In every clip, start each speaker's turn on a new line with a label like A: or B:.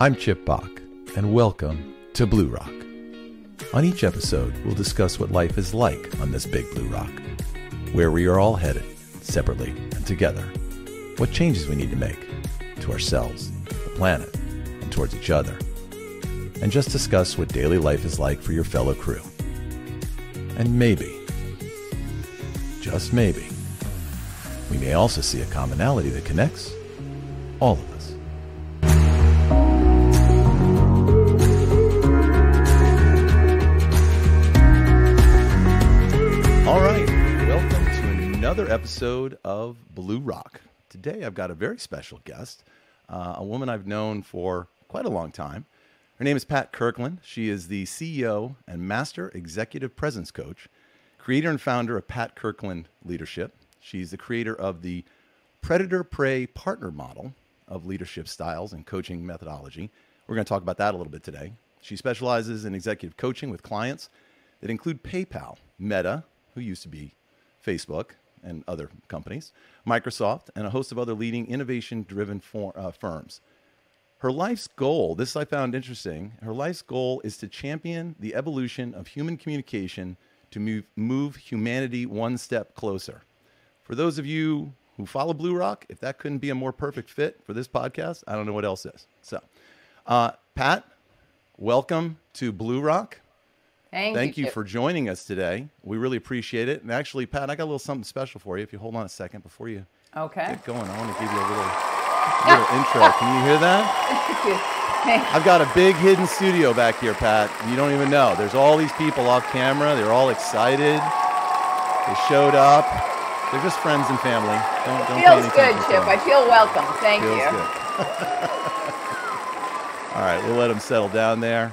A: I'm Chip Bach, and welcome to BluRock. On each episode, we'll discuss what life is like on this big blue rock, where we are all headed, separately and together, what changes we need to make to ourselves, the planet, and towards each other, and just discuss what daily life is like for your fellow crew. And maybe, just maybe, we may also see a commonality that connects all of us. Episode of BluRock. Today I've got a very special guest, uh, a woman I've known for quite a long time. Her name is Pat Kirkland. She is the CEO and Master Executive Presence Coach, creator and founder of Pat Kirkland Leadership. She's the creator of the Predator Prey Partner Model of leadership styles and coaching methodology. We're going to talk about that a little bit today. She specializes in executive coaching with clients that include PayPal, Meta, who used to be Facebook and other companies, Microsoft, and a host of other leading innovation driven uh, firms. Her life's goal, this I found interesting, her life's goal is to champion the evolution of human communication to move, move humanity one step closer. For those of you who follow BluRock, if that couldn't be a more perfect fit for this podcast, I don't know what else is. So, uh, Pat, welcome to BluRock.
B: Thank,
A: Thank you
B: Chip.
A: for joining us today. We really appreciate it. And actually, Pat, I got a little something special for you. If you hold on a second before you
B: Okay.
A: get going, I want to give you a little, little intro. Can you hear that? I've got a big hidden studio back here, Pat. You don't even know. There's all these people off camera. They're all excited. They showed up. They're just friends and family. Don't, don't
B: Feels good, Chip. I feel welcome. Thank
A: Feels
B: you.
A: good. All right, we'll let them settle down there.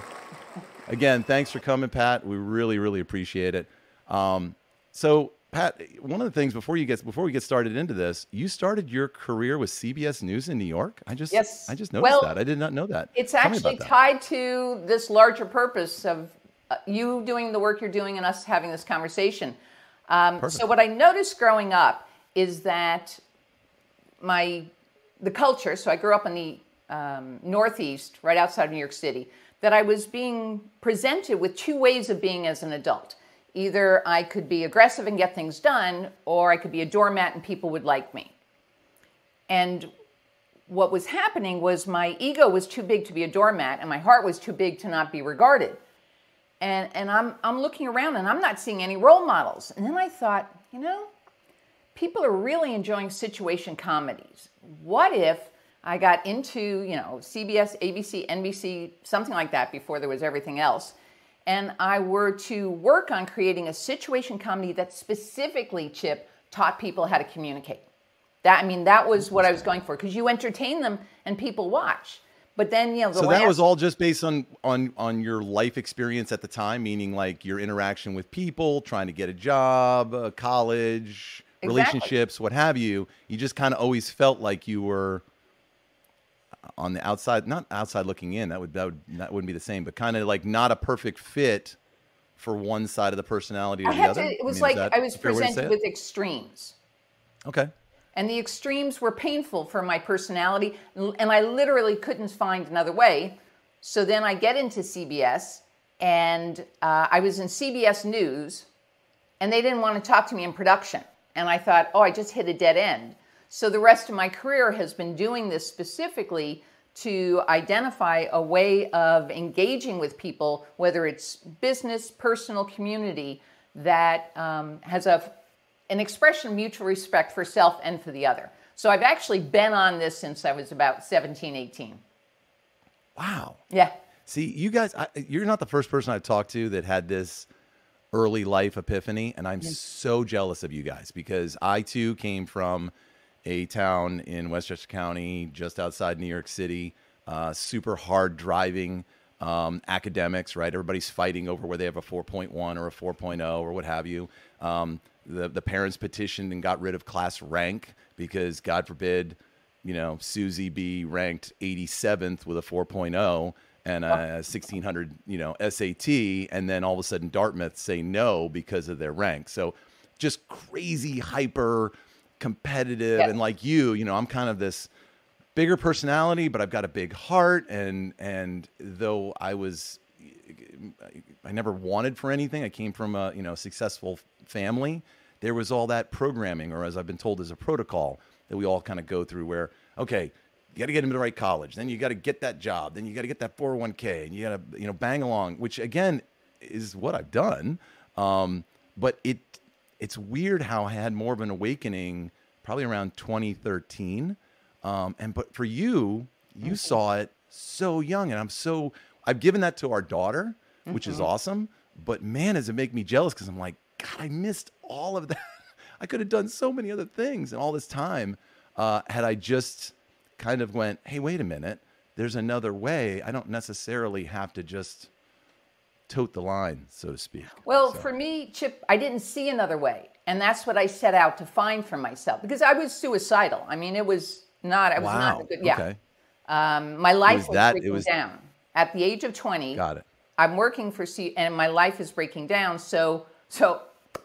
A: Again, thanks for coming, Pat. We really, really appreciate it. Um, so, Pat, one of the things before you get before we get started into this, you started your career with CBS News in New York. I just,
B: Yes.
A: I just noticed
B: Well,
A: that. I did not know that.
B: It's
A: Tell
B: actually
A: that.
B: tied to this larger purpose of uh, you doing the work you're doing and us having this conversation. Um, so what I noticed growing up is that my the culture. So I grew up in the um, Northeast, right outside of New York City. That I was being presented with two ways of being as an adult. Either I could be aggressive and get things done, or I could be a doormat and people would like me. And what was happening was my ego was too big to be a doormat and my heart was too big to not be regarded. And, and I'm, I'm looking around and I'm not seeing any role models. And then I thought, you know, people are really enjoying situation comedies. What if I got into, you know, CBS, ABC, NBC, something like that before there was everything else, and I were to work on creating a situation comedy that specifically, Chip, taught people how to communicate. That I mean, that was what I was going for because you entertain them and people watch. But then, you know, the
A: So that was all just based on on on your life experience at the time, meaning like your interaction with people, trying to get a job, uh, college,
B: Exactly.
A: relationships, what have you. You just kind of always felt like you were on the outside, not outside looking in. That would that would that wouldn't be the same, but kind of like not a perfect fit for one side of the personality or
B: I
A: the other.
B: to, it was
A: mean,
B: like I was
A: a fair way to say
B: presented with extremes.
A: Okay.
B: And the extremes were painful for my personality, and I literally couldn't find another way. So then I get into CBS, and uh, I was in CBS News, and they didn't want to talk to me in production. And I thought, oh, I just hit a dead end. So the rest of my career has been doing this specifically to identify a way of engaging with people, whether it's business, personal, community, that um, has a an expression of mutual respect for self and for the other. So I've actually been on this since I was about 17, 18.
A: Wow.
B: Yeah.
A: See, you guys, I, you're not the first person I've talked to that had this early life epiphany, and I'm so jealous of you guys because I too came from a town in Westchester County, just outside New York City. Uh, super hard driving um, academics, right? Everybody's fighting over where they have a 4.1 or a 4.0 or what have you. Um, the the parents petitioned and got rid of class rank because God forbid you know, Susie be ranked 87th with a 4.0 and a 1600, you know, SAT, and then all of a sudden Dartmouth say no because of their rank. So just crazy, hyper competitive.
B: Yes.
A: And like you, you know, I'm kind of this bigger personality, but I've got a big heart. And and though I was, I never wanted for anything. I came from a you know successful family. There was all that programming, or as I've been told, is a protocol that we all kind of go through. Where okay, you got to get into the right college, then you got to get that job, then you got to get that 401k, and you got to you know bang along. Which again is what I've done. Um, but it it's weird how I had more of an awakening probably around 2013. Um, and but for you, you saw it so young, and I'm so I've given that to our daughter, which is awesome. But man, does it make me jealous because I'm like, God, I missed all of that. I could have done so many other things and all this time uh, had I just kind of went, hey, wait a minute, there's another way. I don't necessarily have to just tote the line, so to speak.
B: Well,
A: So-
B: for me, Chip, I didn't see another way. And that's what I set out to find for myself because I was suicidal. I mean, it was not, I was
A: wow,
B: not a good, yeah.
A: okay,
B: Um, my life
A: was
B: was,
A: that- it
B: breaking
A: was-
B: down. At the age of 20,
A: got it.
B: I'm working for C, and my life is breaking down. So, so a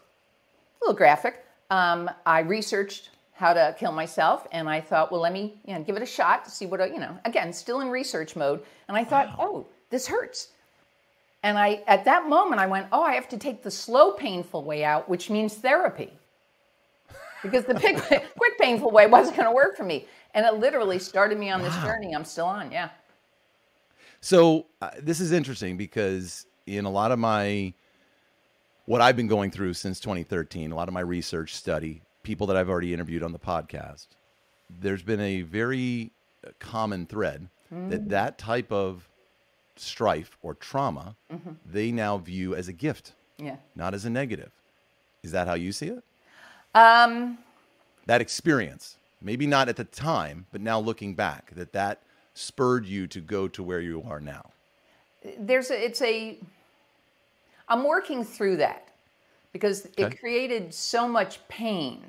B: little graphic. Um, I researched how to kill myself, and I thought, well, let me you know, give it a shot to see what I- you know. Again, still in research mode, and I thought, oh, this hurts. And I, at that moment, I went, oh, I have to take the slow, painful way out, which means therapy. Because the quick, quick painful way wasn't going to work for me. And it literally started me on this journey I'm still on. Yeah.
A: So uh, this is interesting because in a lot of my what I've been going through since 2013, a lot of my research study, people that I've already interviewed on the podcast, there's been a very uh, common thread that that type of strife or trauma they now view as a gift,
B: Yeah.
A: not as a negative. Is that how you see it?
B: Um,
A: That experience, maybe not at the time, but now looking back, that that spurred you to go to where you are now.
B: there's a, it's a i'm working through that because
A: Okay.
B: it created so much pain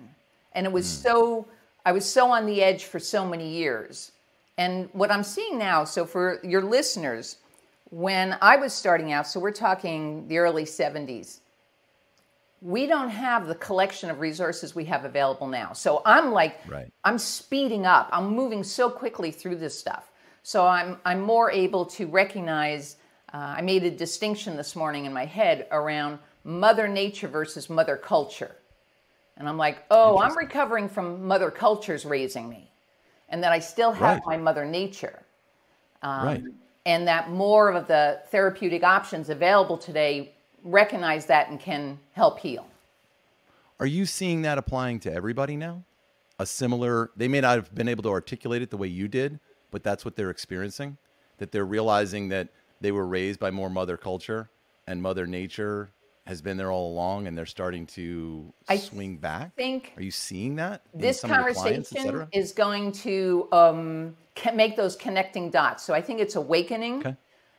B: and it was so i was so on the edge for so many years and what i'm seeing now so for your listeners when i was starting out so we're talking the early 70s we don't have the collection of resources we have available now. So I'm like,
A: Right.
B: I'm speeding up. I'm moving so quickly through this stuff. So I'm I'm more able to recognize. Uh, I made a distinction this morning in my head around Mother Nature versus Mother Culture, and I'm like, oh, I'm recovering from Mother Culture's raising me, and that I still have
A: Right.
B: my Mother Nature
A: right.
B: And that more of the therapeutic options available today recognize that and can help heal.
A: Are you seeing that applying to everybody now? A similar, they may not have been able to articulate it the way you did, but that's what they're experiencing. That they're realizing that they were raised by more mother culture and mother nature has been there all along and they're starting to
B: I
A: swing back.
B: think
A: Are you seeing that? in
B: This
A: your clients,
B: conversation is going to um, make those connecting dots. So I think it's awakening.
A: Okay.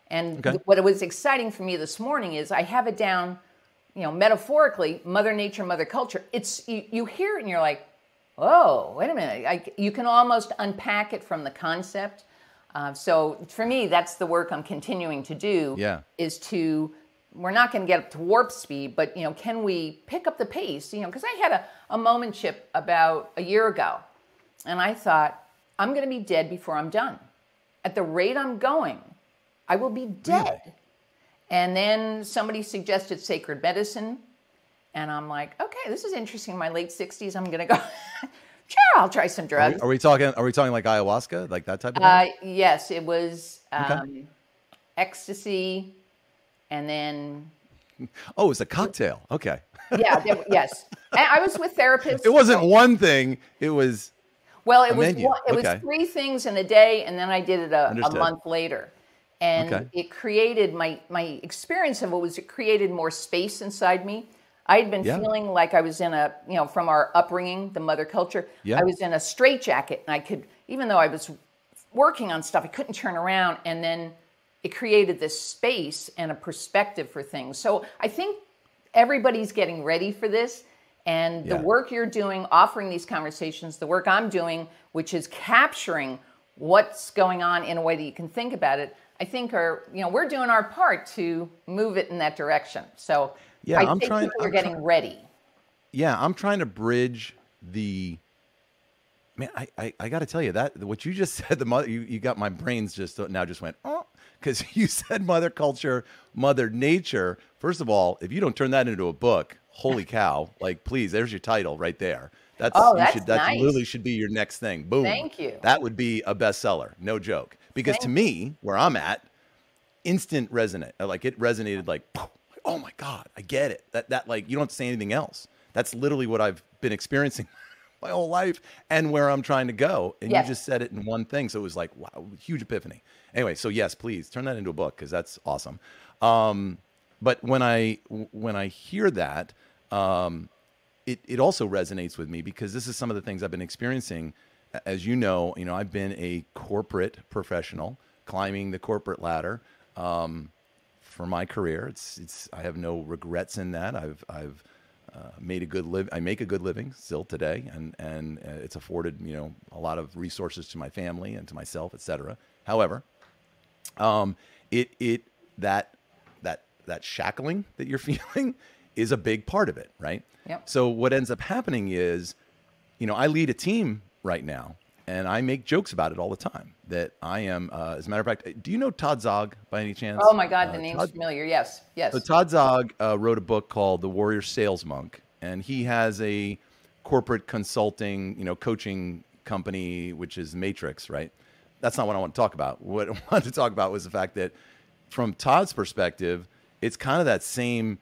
B: And
A: Okay.
B: th- what was exciting for me this morning is I have it down, you know, metaphorically, Mother Nature, Mother Culture. It's you, you hear it and you're like, oh, wait a minute. I, you can almost unpack it from the concept. Uh, so for me, that's the work I'm continuing to do.
A: Yeah.
B: Is to we're not going to get up to warp speed, but you know, can we pick up the pace? You know, because I had a, a moment chip about a year ago, and I thought I'm going to be dead before I'm done. At the rate I'm going, I will be dead. And then somebody suggested sacred medicine. And I'm like, okay, this is interesting. My late 60s, I'm going to go, sure, I'll try some
A: Are
B: drugs.
A: we, are we talking? Are we talking like ayahuasca, like that type of?
B: Uh,
A: thing?
B: yes, it was um, ecstasy. And then,
A: oh, it was a cocktail. Okay,
B: yeah, there, yes. And I was with therapists.
A: it wasn't one thing. It was
B: Well, it
A: A
B: was
A: menu.
B: it was three things in a day, and then I did it a, a month later, and
A: Okay.
B: it created my my experience of it was it created more space inside me. I had been
A: Yeah.
B: feeling like I was in a you know from our upbringing, the mother culture.
A: Yeah.
B: I was in a straitjacket, and I could even though I was working on stuff, I couldn't turn around, and then it created this space and a perspective for things. So I think everybody's getting ready for this. And the work you're doing, offering these conversations, the work I'm doing, which is capturing what's going on in a way that you can think about it, I think are, you know, we're doing our part to move it in that direction. So
A: Yeah,
B: I
A: I'm
B: think
A: trying-
B: people are
A: I'm
B: getting ready.
A: yeah, I'm trying to bridge the Man, I, I, I got to tell you that what you just said, the mother, you, you got my brains just now just went, oh, because you said mother culture, mother nature. First of all, if you don't turn that into a book, holy cow! Like, please, there's your title right there. That's,
B: Oh,
A: you
B: that's
A: should, that
B: nice.
A: literally should be your next thing. Boom.
B: Thank you.
A: That would be a bestseller, no joke. Because to me, where I'm at, instant resonate. uh, Like it resonated like, oh my God, I get it. That that like you don't say anything else. That's literally what I've been experiencing my whole life and where I'm trying to go. And
B: Yes.
A: you just said it in one thing. So it was like, wow, huge epiphany. Anyway, so yes, please turn that into a book because that's awesome. Um, but when I when I hear that, um, it, it also resonates with me because this is some of the things I've been experiencing. As you know, you know, I've been a corporate professional climbing the corporate ladder um, for my career. It's, it's, I have no regrets in that. I've, I've uh, made a good live. I make a good living still today, and and uh, it's afforded you know a lot of resources to my family and to myself, etc. However, um, it it that that shackling that you're feeling is a big part of it, right?
B: Yep.
A: So what ends up happening is, you know, I lead a team right now, and I make jokes about it all the time. That I am, uh, as a matter of fact, do you know Todd Zaugg by any chance?
B: Oh my God,
A: Uh,
B: the name's
A: Todd-
B: familiar. Yes, yes.
A: so Todd Zaugg uh, wrote a book called The Warrior Sales Monk, and he has a corporate consulting, you know, coaching company, which is Matrix, right? That's not what I want to talk about. What I wanted to talk about was the fact that, from Todd's perspective, it's kind of that same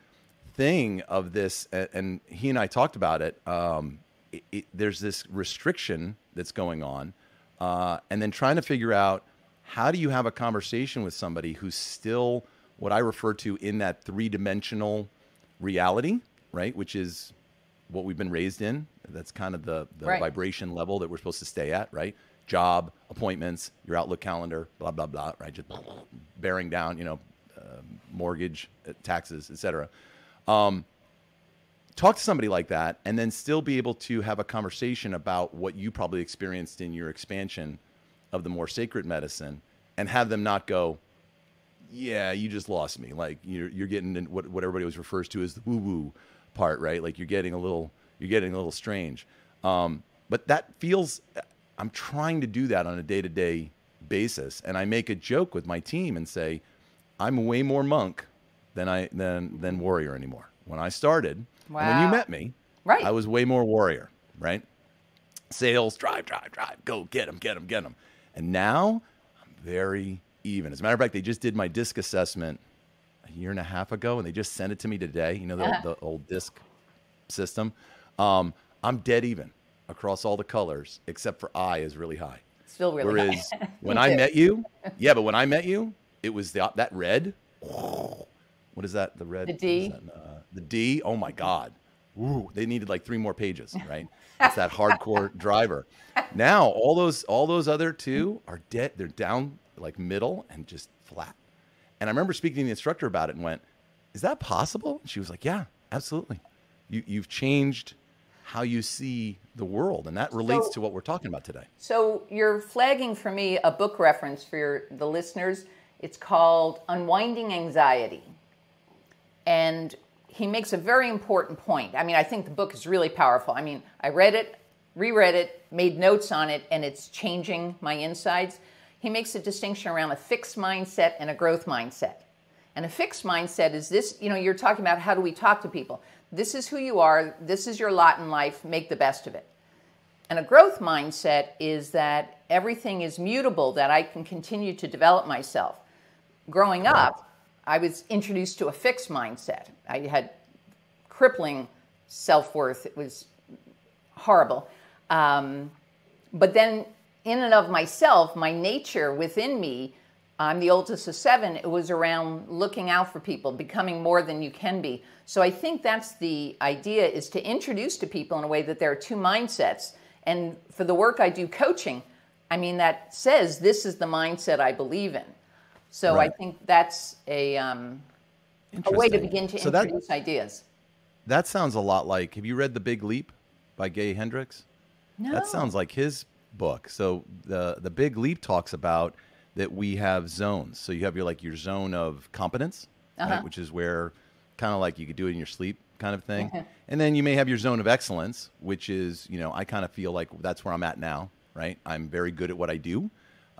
A: thing of this, a- and he and I talked about it. Um, it, it there's this restriction that's going on, uh, and then trying to figure out how do you have a conversation with somebody who's still what I refer to in that three dimensional reality, right? Which is what we've been raised in. That's kind of the, the
B: Right.
A: vibration level that we're supposed to stay at, right? Job, appointments, your Outlook calendar, blah blah blah, right? Just bearing down, you know, mortgage, uh, taxes, etc. Um, talk to somebody like that, and then still be able to have a conversation about what you probably experienced in your expansion of the more sacred medicine, and have them not go, yeah, you just lost me. Like you're you're getting in what what everybody always refers to as the woo woo part, right? Like you're getting a little you're getting a little strange. Um, but that feels I'm trying to do that on a day to day basis, and I make a joke with my team and say, I'm way more monk than I than than warrior anymore. When I started, and when you met me,
B: Right.
A: I was way more warrior, right? Sales, drive, drive, drive, go get them, get them, get them. And now I'm very even. As a matter of fact, they just did my DISC assessment a year and a half ago, and they just sent it to me today. You know the,
B: Uh-huh.
A: the old DISC system. Um, I'm dead even across all the colors, except for I is really high.
B: Still really
A: Whereas
B: high.
A: when I met you, yeah, but when I met you, it was the that red. What is that? The red.
B: The D?
A: that? Uh, the D. Oh my God. Ooh, they needed like three more pages, right? it's that hardcore driver. Now all those all those other two are dead. They're down like middle and just flat. And I remember speaking to the instructor about it and went, "Is that possible?" And she was like, "Yeah, absolutely. You you've changed how you see the world, and that relates
B: So-
A: to what we're talking about today."
B: So you're flagging for me a book reference for your, the listeners. It's called Unwinding Anxiety. And he makes a very important point. I mean, I think the book is really powerful. I mean, I read it, reread it, made notes on it, and it's changing my insides. He makes a distinction around a fixed mindset and a growth mindset. And a fixed mindset is this, you know, you're talking about how do we talk to people? This is who you are, this is your lot in life, make the best of it. And a growth mindset is that everything is mutable, that I can continue to develop myself. Growing up, I was introduced to a fixed mindset. I had crippling self worth. It was horrible. Um, but then, in and of myself, my nature within me, I'm the oldest of seven, it was around looking out for people, becoming more than you can be. So I think that's the idea is to introduce to people in a way that there are two mindsets. And for the work I do coaching, I mean, that says this is the mindset I believe in. So
A: Right.
B: I think that's a, um, a way to begin to
A: So that-
B: introduce ideas.
A: That sounds a lot like. Have you read The Big Leap by Gay Hendricks?
B: No.
A: That sounds like his book. So the the Big Leap talks about that we have zones. So you have your like your zone of competence,
B: Uh-huh.
A: right, which is where kind of like you could do it in your sleep kind of thing. and then you may have your zone of excellence, which is, you know, I kind of feel like that's where I'm at now, right? I'm very good at what I do.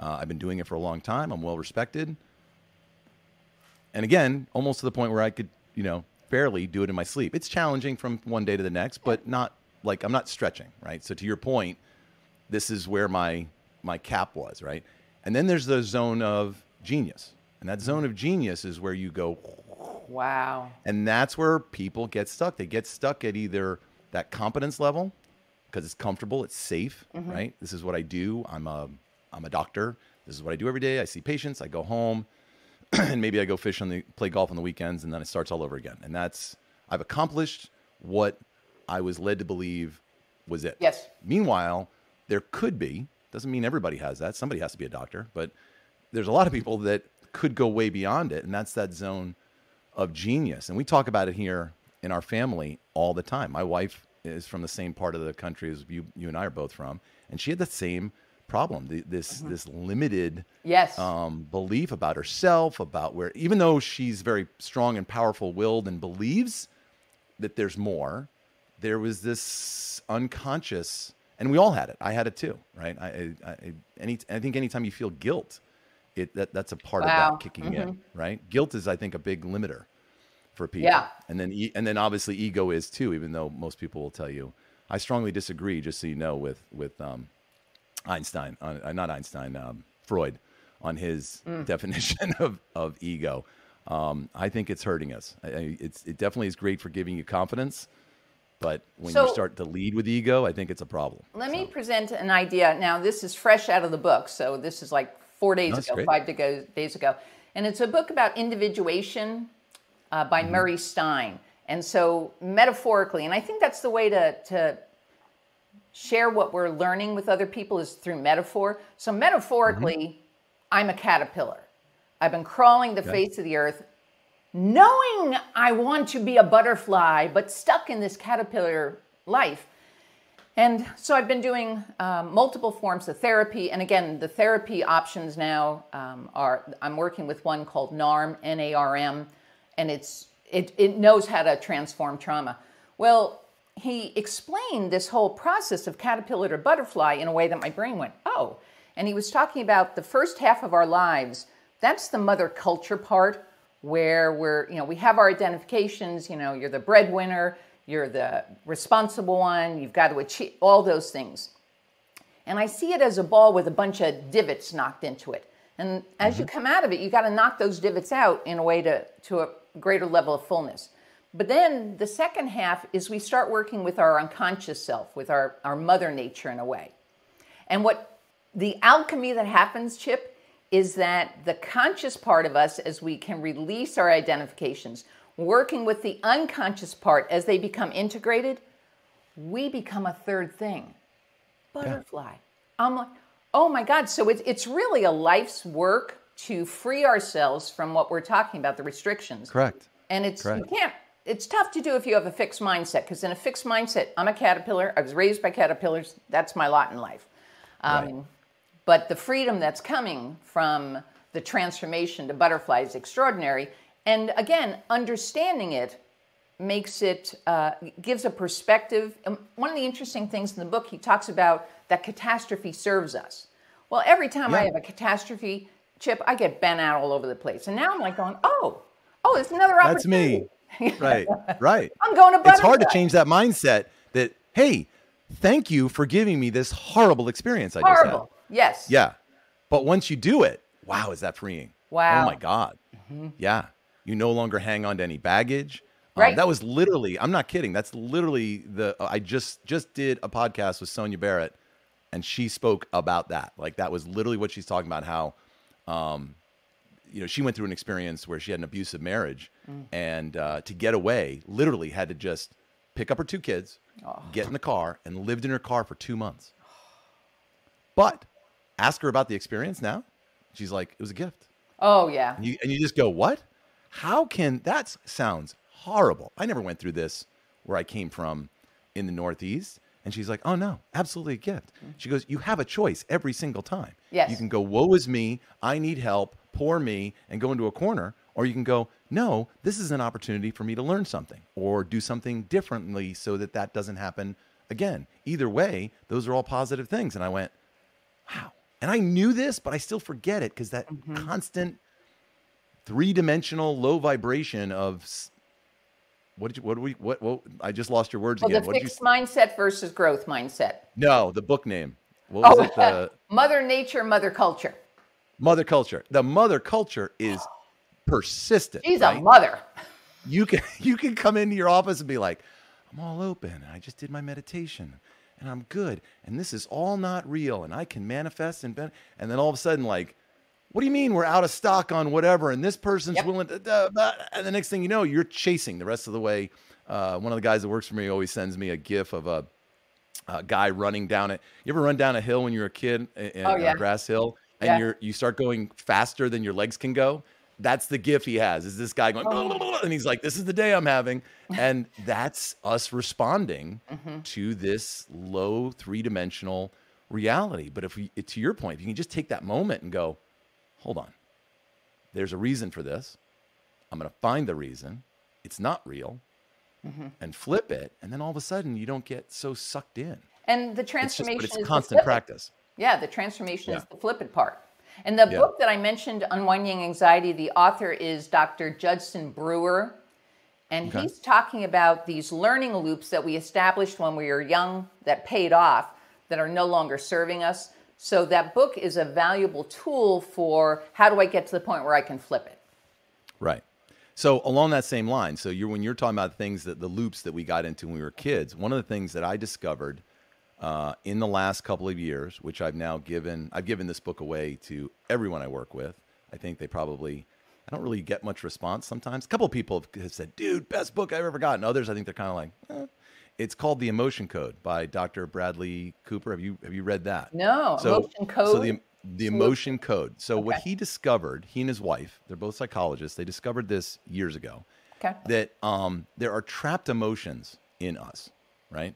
A: Uh, I've been doing it for a long time. I'm well respected. And again, almost to the point where I could, you know, barely do it in my sleep. It's challenging from one day to the next, but not like I'm not stretching, right? So to your point, this is where my my cap was, right? And then there's the zone of genius. And that zone of genius is where you go
B: Wow.
A: and that's where people get stuck. They get stuck at either that competence level because it's comfortable, it's safe, right? This is what I do. I'm a I'm a doctor. This is what I do every day. I see patients. I go home, and maybe I go fish on the play golf on the weekends, and then it starts all over again. And that's I've accomplished what I was led to believe was it.
B: Yes.
A: Meanwhile, there could be doesn't mean everybody has that. Somebody has to be a doctor, but there's a lot of people that could go way beyond it, and that's that zone of genius. And we talk about it here in our family all the time. My wife is from the same part of the country as you, you and I are both from, and she had the same problem. The, this this limited
B: Yes.
A: um, belief about herself, about where even though she's very strong and powerful willed and believes that there's more, there was this unconscious, and we all had it. I had it too, right? I, I, I any I think anytime you feel guilt, it that that's a part of that kicking in, right? Guilt is, I think, a big limiter for people.
B: Yeah.
A: And then e- and then obviously ego is too, even though most people will tell you. I strongly disagree, just so you know, with with um, Einstein, uh, not Einstein, um, Freud, on his
B: Mm.
A: definition of, of ego. Um, I think it's hurting us. I, I, it's, it definitely is great for giving you confidence, but when
B: So-
A: you start to lead with ego, I think it's a problem.
B: Let me present an idea. Now, this is fresh out of the book, so this is like four days
A: That's
B: ago,
A: great.
B: five to go, days ago. And it's a book about individuation uh, by
A: Mm-hmm.
B: Murray Stein. And so, metaphorically, and I think that's the way to, to share what we're learning with other people is through metaphor. So, metaphorically,
A: Mm-hmm.
B: I'm a caterpillar. I've been crawling the face of the earth, knowing I want to be a butterfly, but stuck in this caterpillar life. And so I've been doing um, multiple forms of therapy. And again, the therapy options now um, are I'm working with one called NARM, N A R M, and it's, it, it knows how to transform trauma. Well, he explained this whole process of caterpillar to butterfly in a way that my brain went, oh. And he was talking about the first half of our lives. That's the mother culture part where we're, you know, we have our identifications, you know, you're the breadwinner, you're the responsible one, you've got to achieve all those things. And I see it as a ball with a bunch of divots knocked into it. And as you mm-hmm. come out of it, you got to knock those divots out in a way to, to a greater level of fullness. But then the second half is we start working with our unconscious self, with our, our mother nature in a way. And what the alchemy that happens, Chip, is that the conscious part of us, as we can release our identifications, working with the unconscious part as they become integrated, we become a third thing butterfly. I'm like, oh my God. So it's, it's really a life's work to free ourselves from what we're talking about, the restrictions.
A: Correct.
B: And it's
A: Correct.
B: you can't. It's tough to do if you have a fixed mindset because in a fixed mindset, I'm a caterpillar. I was raised by caterpillars. That's my lot in life. Um,
A: Right.
B: But the freedom that's coming from the transformation to butterfly is extraordinary. And again, understanding it makes it uh, gives a perspective. Um, one of the interesting things in the book, he talks about that catastrophe serves us. Well, every time I have a catastrophe, Chip, I get bent out all over the place, and now I'm like going, oh, oh, it's another
A: That's
B: opportunity.
A: me. Right. Right.
B: I'm going to
A: It's hard to change that mindset that, hey, thank you for giving me this horrible experience I just had.
B: Horrible. Yes.
A: Yeah. But once you do it, wow, is that freeing?
B: Wow. Mm-hmm.
A: Oh my God. Yeah. You no longer hang on to any baggage. Um,
B: Right.
A: that was literally, I'm not kidding. That's literally the, I just, just did a podcast with Sonia Barrett and she spoke about that. Like that was literally what she's talking about, how, um, you know, she went through an experience where she had an abusive marriage
B: Mm.
A: and uh, to get away, literally had to just pick up her two kids,
B: Oh.
A: get in the car, and lived in her car for two months. But ask her about the experience now. She's like, it was a gift.
B: Oh yeah.
A: And you, and you just go, what? How can that sounds horrible? I never went through this where I came from in the Northeast. And she's like, oh no, absolutely a gift. She goes, you have a choice every single time.
B: Yes.
A: You can go, woe is me, I need help, poor me, and go into a corner. Or you can go, no, this is an opportunity for me to learn something or do something differently so that that doesn't happen again. Either way, those are all positive things. And I went, wow. And I knew this, but I still forget it because that
B: Mm-hmm.
A: constant three dimensional low vibration of what did you, what do we, what, what, I just lost your words
B: Well,
A: again.
B: the
A: What did you,
B: fixed mindset versus growth mindset.
A: no, the book name. What was
B: Oh,
A: it? The
B: Mother Nature, Mother Culture.
A: Mother culture. The mother culture is persistent.
B: She's
A: right?
B: a mother.
A: you can you can come into your office and be like, I'm all open. I just did my meditation and I'm good. And this is all not real. And I can manifest and ben-. and then all of a sudden, like, what do you mean we're out of stock on whatever? And this person's
B: Yep.
A: willing to uh, blah," and the next thing you know, you're chasing the rest of the way. Uh, one of the guys that works for me always sends me a gif of a, a guy running down it. You ever run down a hill when you're a kid in,
B: Oh, yeah.
A: a grass hill and
B: Yeah.
A: you're you start going faster than your legs can go? That's the gif he has. Is this guy going
B: Oh.
A: and he's like, "This is the day I'm having," and that's us responding
B: Mm-hmm.
A: to this low three dimensional reality. But if we, to your point, if you can just take that moment and go, "Hold on, there's a reason for this. I'm going to find the reason. It's not real."
B: Mm-hmm.
A: And flip it, and then all of a sudden you don't get so sucked in.
B: And the
A: It's just,
B: transformation
A: but it's constant practice.
B: Yeah, the transformation is the flippant part. And the
A: Yeah.
B: book that I mentioned, Unwinding Anxiety, the author is Dr. Judson Brewer. And
A: Okay.
B: he's talking about these learning loops that we established when we were young that paid off, that are no longer serving us. So that book is a valuable tool for how do I get to the point where I can flip it?
A: Right. So along that same line, so you're when you're talking about things that the loops that we got into when we were kids, one of the things that I discovered uh, in the last couple of years, which I've now given, I've given this book away to everyone I work with. I think they probably, I don't really get much response sometimes. A couple of people have- said, "Dude, best book I've ever gotten." Others, I think they're kind of like, eh. "It's called The Emotion Code" by Dr. Bradley Cooper. Have you have you read that?
B: No, Emotion
A: So the the emotion code. So what he discovered, he and his wife, they're both psychologists. They discovered this years ago
B: Okay.
A: that um, there are trapped emotions in us, right?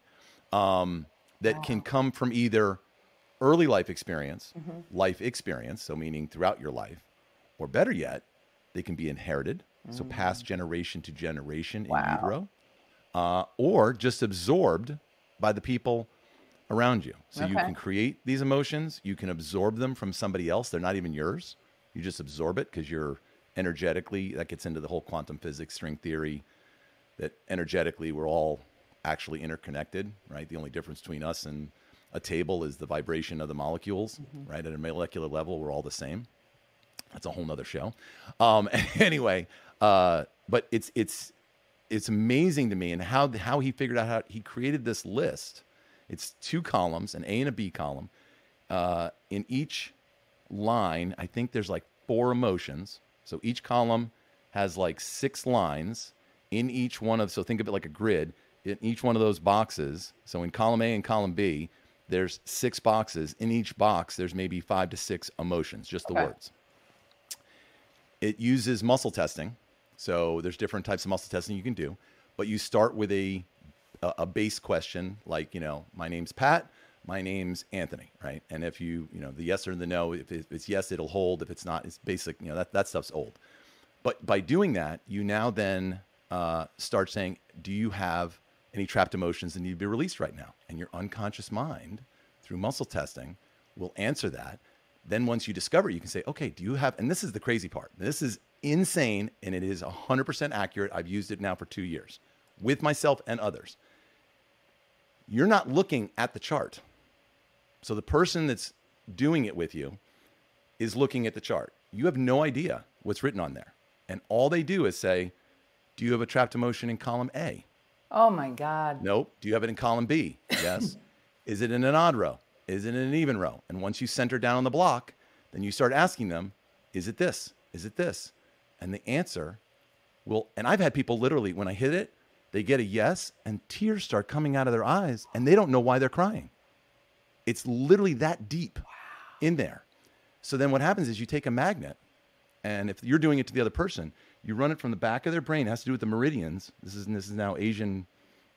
A: Um, that can come from either early life experience, life experience, so meaning throughout your life, or better yet, they can be inherited, so passed generation to generation in
B: Wow.
A: utero, uh, or just absorbed by the people around you. So you can create these emotions, you can absorb them from somebody else. They're not even yours. You just absorb it because you're energetically, that gets into the whole quantum physics, string theory, that energetically we're all actually interconnected, right? The only difference between us and a table is the vibration of the molecules, right? At a molecular level, we're all the same. That's a whole nother show. Um, anyway, uh, but it's it's it's amazing to me and how how he figured out how he created this list. It's two columns, an A and a B column. Uh, in each line, I think there's like four emotions. So each column has like six lines in each one of. So think of it like a grid. In each one of those boxes. So in column A and column B, there's six boxes. In each box, there's maybe five to six emotions, just the
B: Okay.
A: words. It uses muscle testing. So there's different types of muscle testing you can do, but you start with a a, base question like, you know, my name's Pat, my name's Anthony, right? And if you, you know, the yes or the no, if, if it's yes, it'll hold. If it's not, it's basic, you know, that, that stuff's old. But by doing that, you now then uh, start saying, do you have any trapped emotions that need to be released right now? And your unconscious mind, through muscle testing, will answer that. Then once you discover, it, you can say, okay, do you have? And this is the crazy part. This is insane, and it is 100% accurate. I've used it now for two years with myself and others. You're not looking at the chart. So the person that's doing it with you is looking at the chart. You have no idea what's written on there. And all they do is say, Do you have a trapped emotion in column A?
B: Oh my God.
A: Nope. Do you have it in column B? Yes. is it in an odd row? Is it in an even row? And once you center down on the block, then you start asking them, Is it this? Is it this? And the answer will, and I've had people literally, when I hit it, they get a yes and tears start coming out of their eyes and they don't know why they're crying. It's literally that deep in there. So then what happens is you take a magnet, and if you're doing it to the other person, you run it from the back of their brain. It has to do with the meridians. This is this is now Asian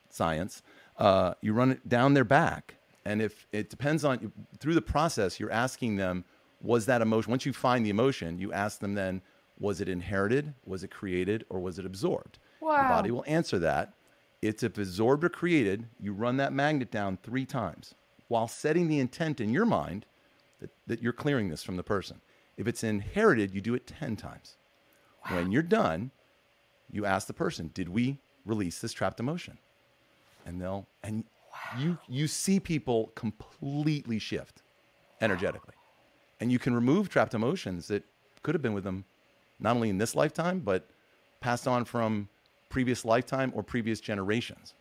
A: science. Uh, you run it down their back, and if it depends on you through the process, you're asking them, was that emotion? Once you find the emotion, you ask them then, Was it inherited? Was it created? Or was it absorbed? The
B: Wow.
A: body will answer that. It's if absorbed or created, you run that magnet down three times while setting the intent in your mind that, that you're clearing this from the person. If it's inherited, you do it 10 times. When you're done, you ask the person, did we release this trapped emotion? And they'll, and you, you see people completely shift energetically. And you can remove trapped emotions that could have been with them not only in this lifetime, but passed on from previous lifetime or previous generations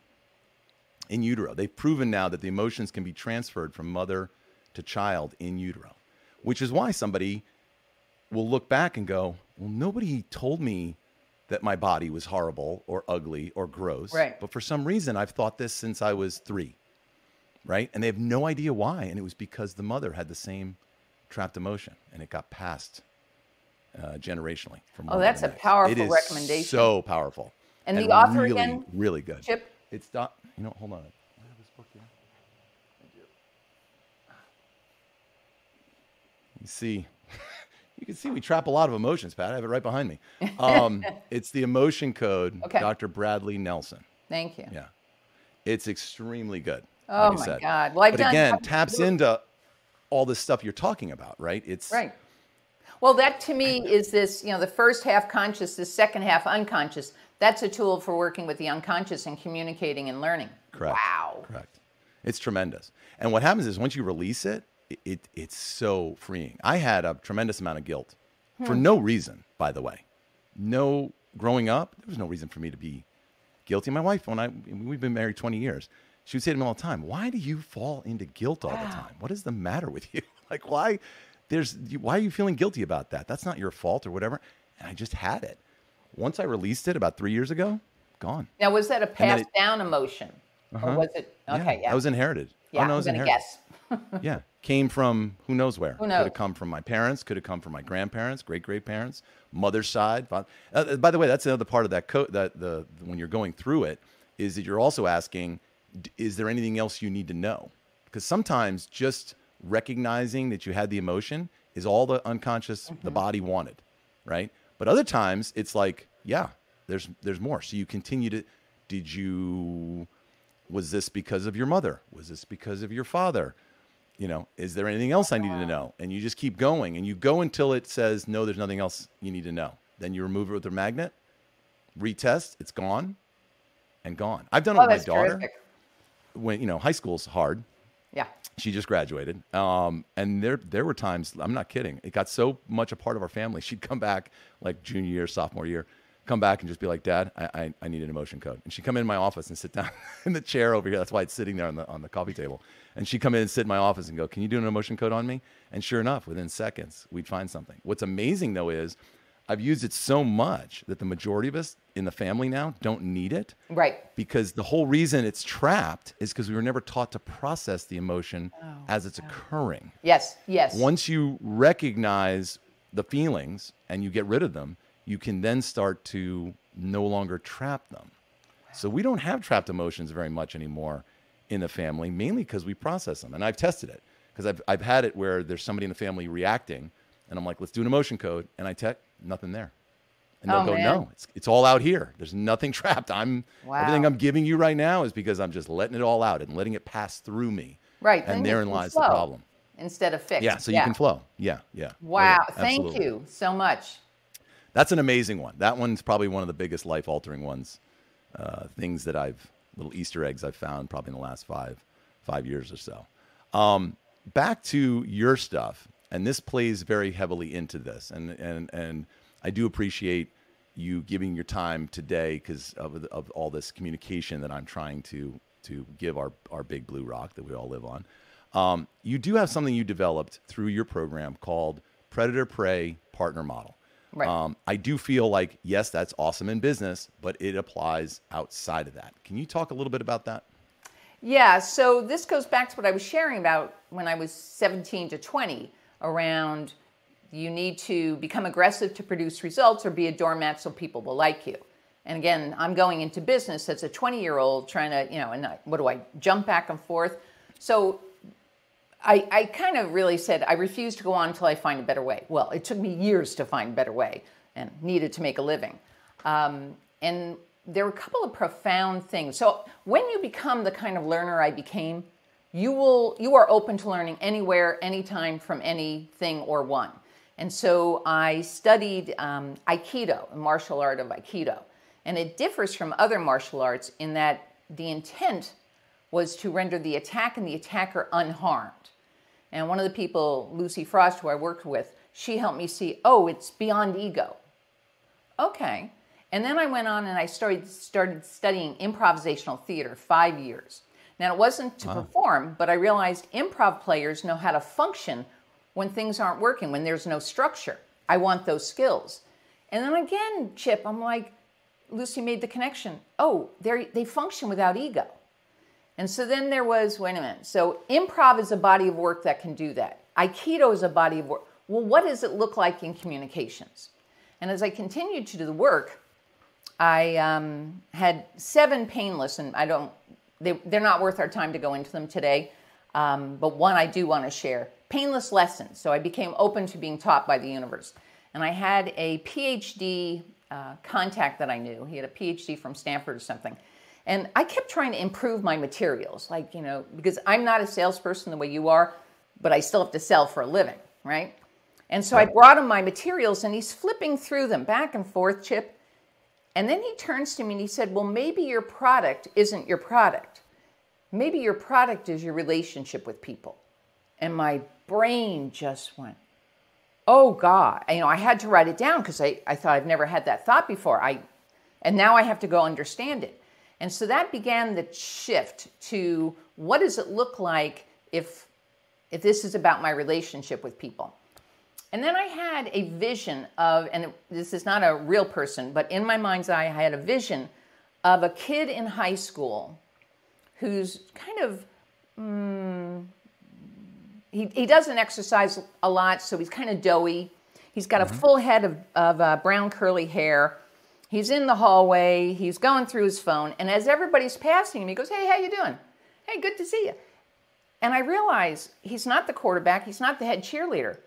A: in utero. They've proven now that the emotions can be transferred from mother to child in utero, which is why somebody will look back and go, Well, nobody told me that my body was horrible or ugly or gross.
B: Right.
A: But for some reason, I've thought this since I was three. Right. And they have no idea why. And it was because the mother had the same trapped emotion and it got passed uh, generationally. From
B: Oh,
A: one to
B: that's a
A: next.
B: powerful
A: It is
B: recommendation.
A: So powerful.
B: And the author
A: really,
B: again,
A: Really good.
B: Chip?
A: It's not, you know, hold on. I have this book here. Thank you. You see, you can see we trap a lot of emotions, Pat. I have it right behind me. Um, it's the emotion code,
B: Okay.
A: Dr. Bradley Nelson.
B: Thank you.
A: Yeah. It's extremely good.
B: Oh
A: like
B: my
A: said.
B: God. Well, I've
A: but
B: done-
A: again,
B: I've-
A: taps into all this stuff you're talking about, right? It's
B: Right. Well, that to me is this, you know, the first half conscious, the second half unconscious. That's a tool for working with the unconscious and communicating and learning.
A: Correct.
B: Wow.
A: Correct. It's tremendous. And what happens is once you release it, it, it it's so freeing. I had a tremendous amount of guilt for
B: Hmm.
A: no reason, by the way. No growing up, there was no reason for me to be guilty. My wife, when I we've been married 20 years, she would say to me all the time, "Why do you fall into guilt all the time? What is the matter with you? like why there's why are you feeling guilty about that? That's not your fault or whatever." And I just had it. Once I released it about 3 years ago, gone.
B: Now, was that a passed
A: it-
B: down emotion? Or was it? Okay, yeah.
A: That was inherited.
B: Yeah,
A: no, it
B: I'm going to
A: inherited.
B: guess.
A: yeah, came from who knows where.
B: Who knows?
A: Could have come from my parents. Could have come from my grandparents, great great parents, mother's side. Uh, by the way, that's another part of that code. That the when you're going through it is that you're also asking, is there anything else you need to know? Because sometimes just recognizing that you had the emotion is all the unconscious
B: Mm-hmm.
A: the body wanted, right? But other times it's like, yeah, there's there's more. So you continue to. Did you? Was this because of your mother? Was this because of your father? you know, is there anything else I need to know? And you just keep going and you go until it says, no, there's nothing else you need to know. Then you remove it with a magnet, retest, it's gone and gone. I've done it
B: Oh,
A: with my daughter
B: terrific.
A: when, you know, high school's hard.
B: Yeah.
A: She just graduated. Um, and there, there were times, I'm not kidding. It got so much a part of our family. She'd come back like junior year, sophomore year, come back and just be like, dad, I, I, I need an emotion code. And she'd come in my office and sit down in the chair over here. That's why it's sitting there on the, on the coffee table. And she'd come in and sit in my office and go, can you do an emotion code on me? And sure enough, within seconds, we'd find something. What's amazing though is I've used it so much that the majority of us in the family now don't need it
B: Right.
A: because the whole reason it's trapped is because we were never taught to process the emotion oh, as it's oh. occurring.
B: Yes. Yes.
A: Once you recognize the feelings and you get rid of them, you can then start to no longer trap them. So we don't have trapped emotions very much anymore in the family, mainly because we process them. And I've tested it because I've, I've had it where there's somebody in the family reacting, and I'm like, let's do an emotion code. And I tech, nothing there. And they'll
B: Oh,
A: go,
B: man.
A: no, it's, it's all out here. There's nothing trapped. I'm everything I'm giving you right now is because I'm just letting it all out and letting it pass through me.
B: right.
A: And therein lies the problem.
B: Instead of fix.
A: Yeah, so you can flow. Yeah, yeah.
B: Wow.
A: yeah,
B: Thank
A: absolutely.
B: you so much.
A: That's an amazing one. That one's probably one of the biggest life altering ones. Uh, things that I've little Easter eggs I've found probably in the last five five years or so. Um, back to your stuff, and this plays very heavily into this, and and and I do appreciate you giving your time today because of, of all this communication that I'm trying to to give our our big blue rock that we all live on. Um, you do have something you developed through your program called Predator Prey Partner Model.
B: Right.
A: Um, I do feel like, yes, that's awesome in business, but it applies outside of that. Can you talk a little bit about that?
B: Yeah, so this goes back to what I was sharing about when I was 17 to 20 around you need to become aggressive to produce results or be a doormat so people will like you. And again, I'm going into business as a 20 year old trying to, you know, and I, what do I jump back and forth? So I, I kind of really said I refuse to go on until I find a better way. Well, it took me years to find a better way. and needed to make a living. Um, and there were a couple of profound things. So when you become the kind of learner I became, you will you are open to learning anywhere, anytime from anything or one. And so I studied um, Aikido, a martial art of Aikido, and it differs from other martial arts in that the intent was to render the attack and the attacker unharmed. And one of the people, Lucy Frost, who I worked with, she helped me see, oh, it's beyond ego. Okay. And then I went on and I started started studying improvisational theater five years. Now it wasn't to wow. perform, but I realized improv players know how to function when things aren't working, when there's no structure. I want those skills. And then again, Chip, I'm like, Lucy made the connection. Oh, they function without ego. And so then there was, wait a minute. So improv is a body of work that can do that. Aikido is a body of work. Well, what does it look like in communications? And as I continued to do the work, I um, had seven painless, and I don't, they, they're not worth our time to go into them today, um, but one I do want to share painless lessons. So I became open to being taught by the universe. And I had a PhD uh, contact that I knew. He had a PhD from Stanford or something. And I kept trying to improve my materials, like, you know, because I'm not a salesperson the way you are, but I still have to sell for a living, right? And so I brought him my materials and he's flipping through them back and forth, Chip. And then he turns to me and he said, Well, maybe your product isn't your product. Maybe your product is your relationship with people. And my brain just went, oh God. You know, I had to write it down because I, I thought I've never had that thought before. I and now I have to go understand it. And so that began the shift to what does it look like if if this is about my relationship with people. And then I had a vision of, and this is not a real person, but in my mind's eye, I had a vision of a kid in high school who's kind of mm, he, he doesn't exercise a lot, so he's kind of doughy. He's got mm-hmm. a full head of, of uh, brown curly hair. He's in the hallway. He's going through his phone, and as everybody's passing him, he goes, "Hey, how you doing? Hey, good to see you." And I realize he's not the quarterback. He's not the head cheerleader,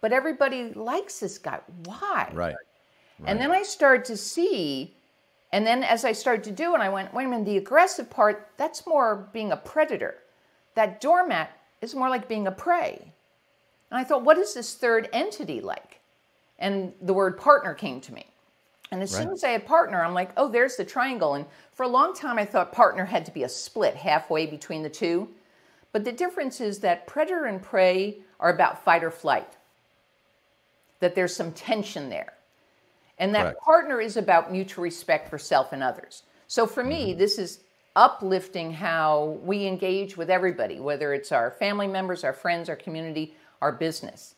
B: but everybody likes this guy. Why?
A: Right. right.
B: And then I started to see, and then as I started to do, and I went, wait a minute, the aggressive part, that's more being a predator. That doormat is more like being a prey. And I thought, what is this third entity like? And the word partner came to me. And as right. soon as I had partner, I'm like, oh, there's the triangle. And for a long time, I thought partner had to be a split halfway between the two. But the difference is that predator and prey are about fight or flight, that there's some tension there. And that Correct. partner is about mutual respect for self and others. So for me, mm-hmm. this is uplifting how we engage with everybody, whether it's our family members, our friends, our community, our business.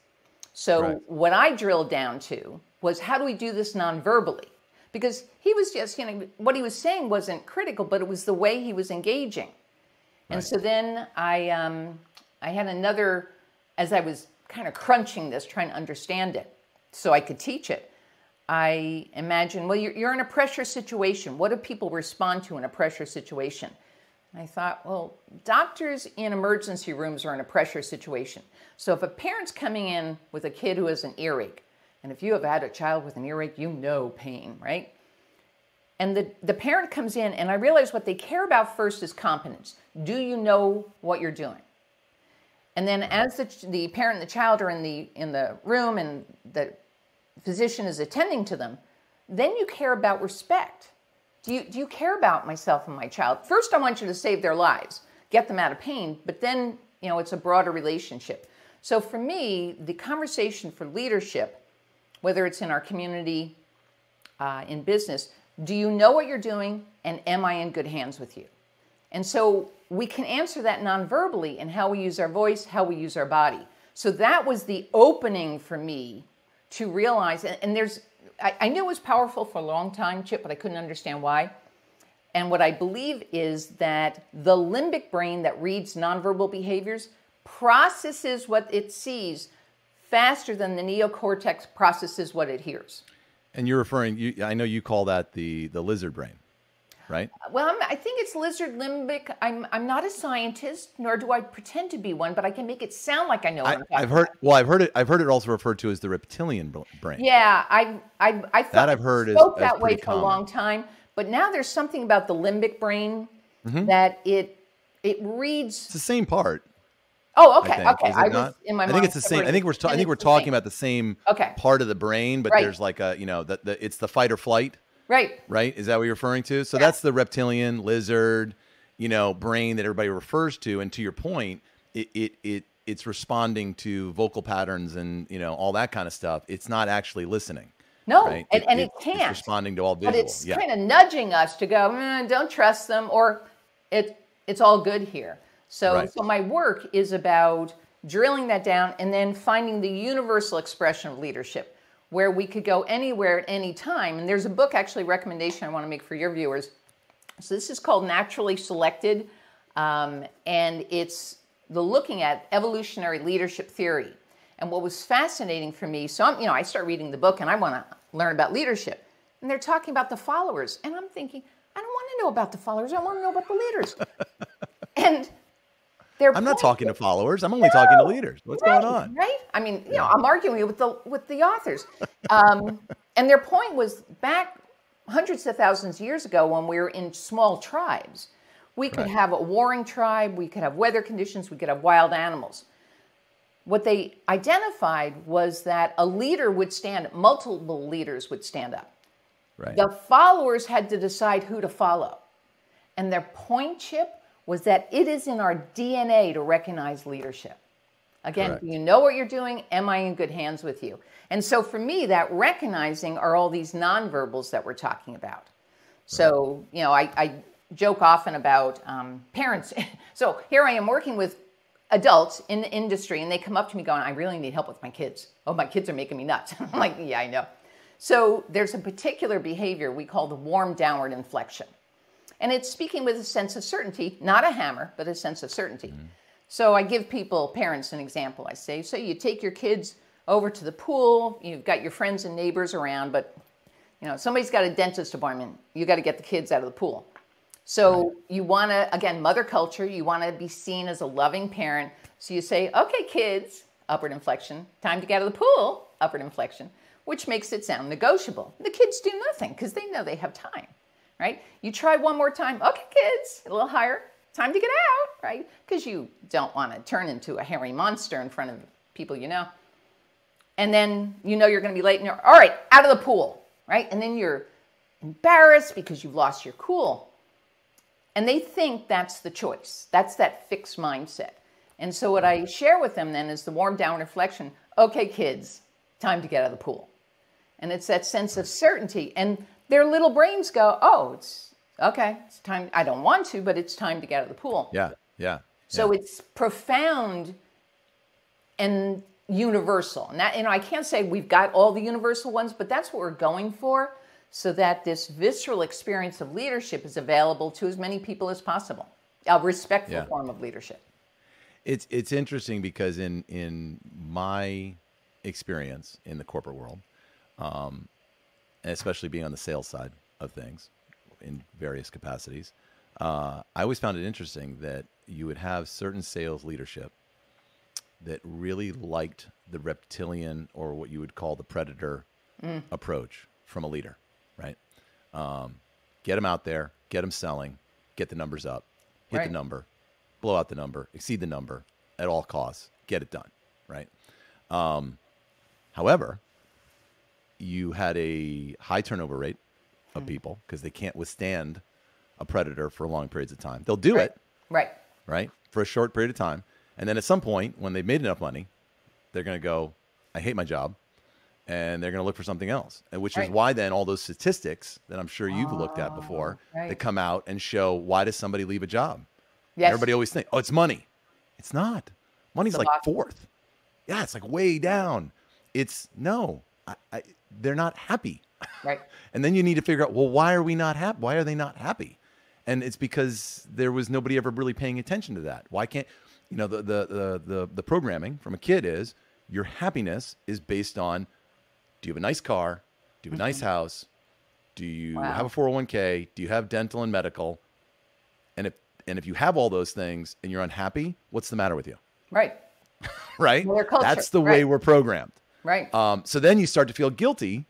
B: So, right. what I drilled down to was how do we do this non-verbally? Because he was just, you know, what he was saying wasn't critical, but it was the way he was engaging. Right. And so then I, um, I had another, as I was kind of crunching this, trying to understand it so I could teach it. I imagine, well, you're, you're in a pressure situation. What do people respond to in a pressure situation? And I thought, well, doctors in emergency rooms are in a pressure situation. So if a parent's coming in with a kid who has an earache, and if you have had a child with an earache, you know pain, right? And the, the parent comes in, and I realize what they care about first is competence. Do you know what you're doing? And then as the, the parent and the child are in the, in the room and the physician is attending to them, then you care about respect. Do you, do you care about myself and my child? First, I want you to save their lives, get them out of pain, but then, you know, it's a broader relationship. So for me, the conversation for leadership, whether it's in our community, uh, in business, do you know what you're doing and am I in good hands with you? And so we can answer that non-verbally in how we use our voice, how we use our body. So that was the opening for me to realize, and, and there's, I, I knew it was powerful for a long time, Chip, but I couldn't understand why. And what I believe is that the limbic brain that reads nonverbal behaviors processes what it sees faster than the neocortex processes what it hears.
A: And you're referring, you, I know you call that the, the lizard brain. right?
B: Well, I'm, I think it's lizard limbic. I'm I'm not a scientist, nor do I pretend to be one, but I can make it sound like I know what
A: I,
B: I'm talking
A: I've heard. Well, I've heard it. I've heard it also referred to as the reptilian brain.
B: Yeah, I I I thought
A: I've heard is-
B: spoke that way for a long time, but now there's something about the limbic brain
A: Mm-hmm.
B: that it it reads.
A: It's the same part.
B: Oh, okay, okay.
A: Is it
B: I was
A: not?
B: in my
A: I think it's the same. I think we're. Ta- I think we're
B: it's
A: talking
B: same.
A: about the same
B: Okay.
A: part of the brain, but
B: Right.
A: there's like a you know the, the it's the fight or flight,
B: right.
A: right? Is that what you're referring to? So
B: Yeah.
A: that's the reptilian lizard, you know, brain that everybody refers to. And to your point, it it it it's responding to vocal patterns and you know all that kind of stuff. It's not actually listening.
B: No,
A: right?
B: and, and it,
A: it's
B: can't.
A: responding to all visual.
B: but it's
A: yeah.
B: kind of nudging us to go, "Mm, don't trust them, or it it's all good here. So,
A: Right.
B: so my work is about drilling that down and then finding the universal expression of leadership, where we could go anywhere at any time. And there's a book, actually, recommendation I want to make for your viewers. So this is called Naturally Selected, um, and it's the looking at evolutionary leadership theory. And what was fascinating for me, so I'm, you know, I start reading the book and I want to learn about leadership, and they're talking about the followers, and I'm thinking, I don't want to know about the followers, I want to know about the leaders. and they're
A: I'm not talking to followers. I'm only talking to leaders. What's
B: right,
A: going on?
B: Right? I mean, you know, I'm arguing with the with the authors, um, and their point was back hundreds of thousands of years ago when we were in small tribes, we could
A: Right.
B: have a warring tribe, we could have weather conditions, we could have wild animals. What they identified was that a leader would stand, multiple leaders would stand up.
A: Right.
B: The followers had to decide who to follow. And their point, Chip, was that it is in our DNA to recognize leadership. Again,
A: Correct.
B: you know what you're doing. Am I in good hands with you? And so for me, that recognizing are all these nonverbals that we're talking about. So, you know, I, I joke often about um, parents. so here I am working with adults in the industry, and they come up to me going, I really need help with my kids. Oh, my kids are making me nuts. I'm like, yeah, I know. So there's a particular behavior we call the warm downward inflection. And it's speaking with a sense of certainty, not a hammer, but a sense of certainty. Mm-hmm. So I give people, parents, an example. I say, so you take your kids over to the pool, you've got your friends and neighbors around, but you know, somebody's got a dentist appointment, you got to get the kids out of the pool. So you want to, again, mother culture, you want to be seen as a loving parent. So you say, okay, kids, upward inflection, time to get out of the pool, upward inflection, which makes it sound negotiable. The kids do nothing because they know they have time, right? You try one more time, okay, kids, a little higher, time to get out, right? Because you don't want to turn into a hairy monster in front of people you know. And then you know you're going to be late and you're, all right, out of the pool, right? And then you're embarrassed because you've lost your cool. And they think that's the choice. That's that fixed mindset. And so what I share with them then is the warm down reflection. Okay, kids, time to get out of the pool. And it's that sense of certainty. And their little brains go, oh, it's okay, it's time. I don't want to, but it's time to get out of the pool.
A: Yeah. Yeah.
B: So
A: yeah.
B: it's profound and universal. And that, you know, I can't say we've got all the universal ones, but that's what we're going for so that this visceral experience of leadership is available to as many people as possible. A respectful
A: Yeah.
B: form of leadership.
A: It's it's interesting because in in my experience in the corporate world, um, especially being on the sales side of things in various capacities, uh, I always found it interesting that you would have certain sales leadership that really liked the reptilian or what you would call the predator
B: Mm.
A: approach from a leader, right? Um, get them out there, get them selling, get the numbers up, hit
B: Right.
A: the number, blow out the number, exceed the number at all costs, get it done, right? Um, however, you had a high turnover rate of people because they can't withstand a predator for long periods of time. They'll do
B: Right.
A: it,
B: Right.
A: right, for a short period of time. And then at some point, when they've made enough money, they're going to go, I hate my job. And they're going to look for something else. And which is why then all those statistics that I'm sure you've looked at before
B: right.
A: that come out and show why does somebody leave a job?
B: Yes.
A: Everybody always think, oh, it's money. It's not. Money's
B: The
A: like
B: box.
A: fourth. Yeah, it's like way down. It's no, I, I, they're not happy.
B: Right.
A: And then you need to figure out, well, why are we not happy? Why are they not happy? And it's because there was nobody ever really paying attention to that. Why can't, you know, the the the the, the programming from a kid is your happiness is based on, do you have a nice car? Do you have a nice mm-hmm. house? Do you
B: Wow.
A: have a 401k? Do you have dental and medical? And if and if you have all those things and you're unhappy, what's the matter with you?
B: Right.
A: Right? That's the way
B: right.
A: we're programmed.
B: Right.
A: Um, so then you start to feel guilty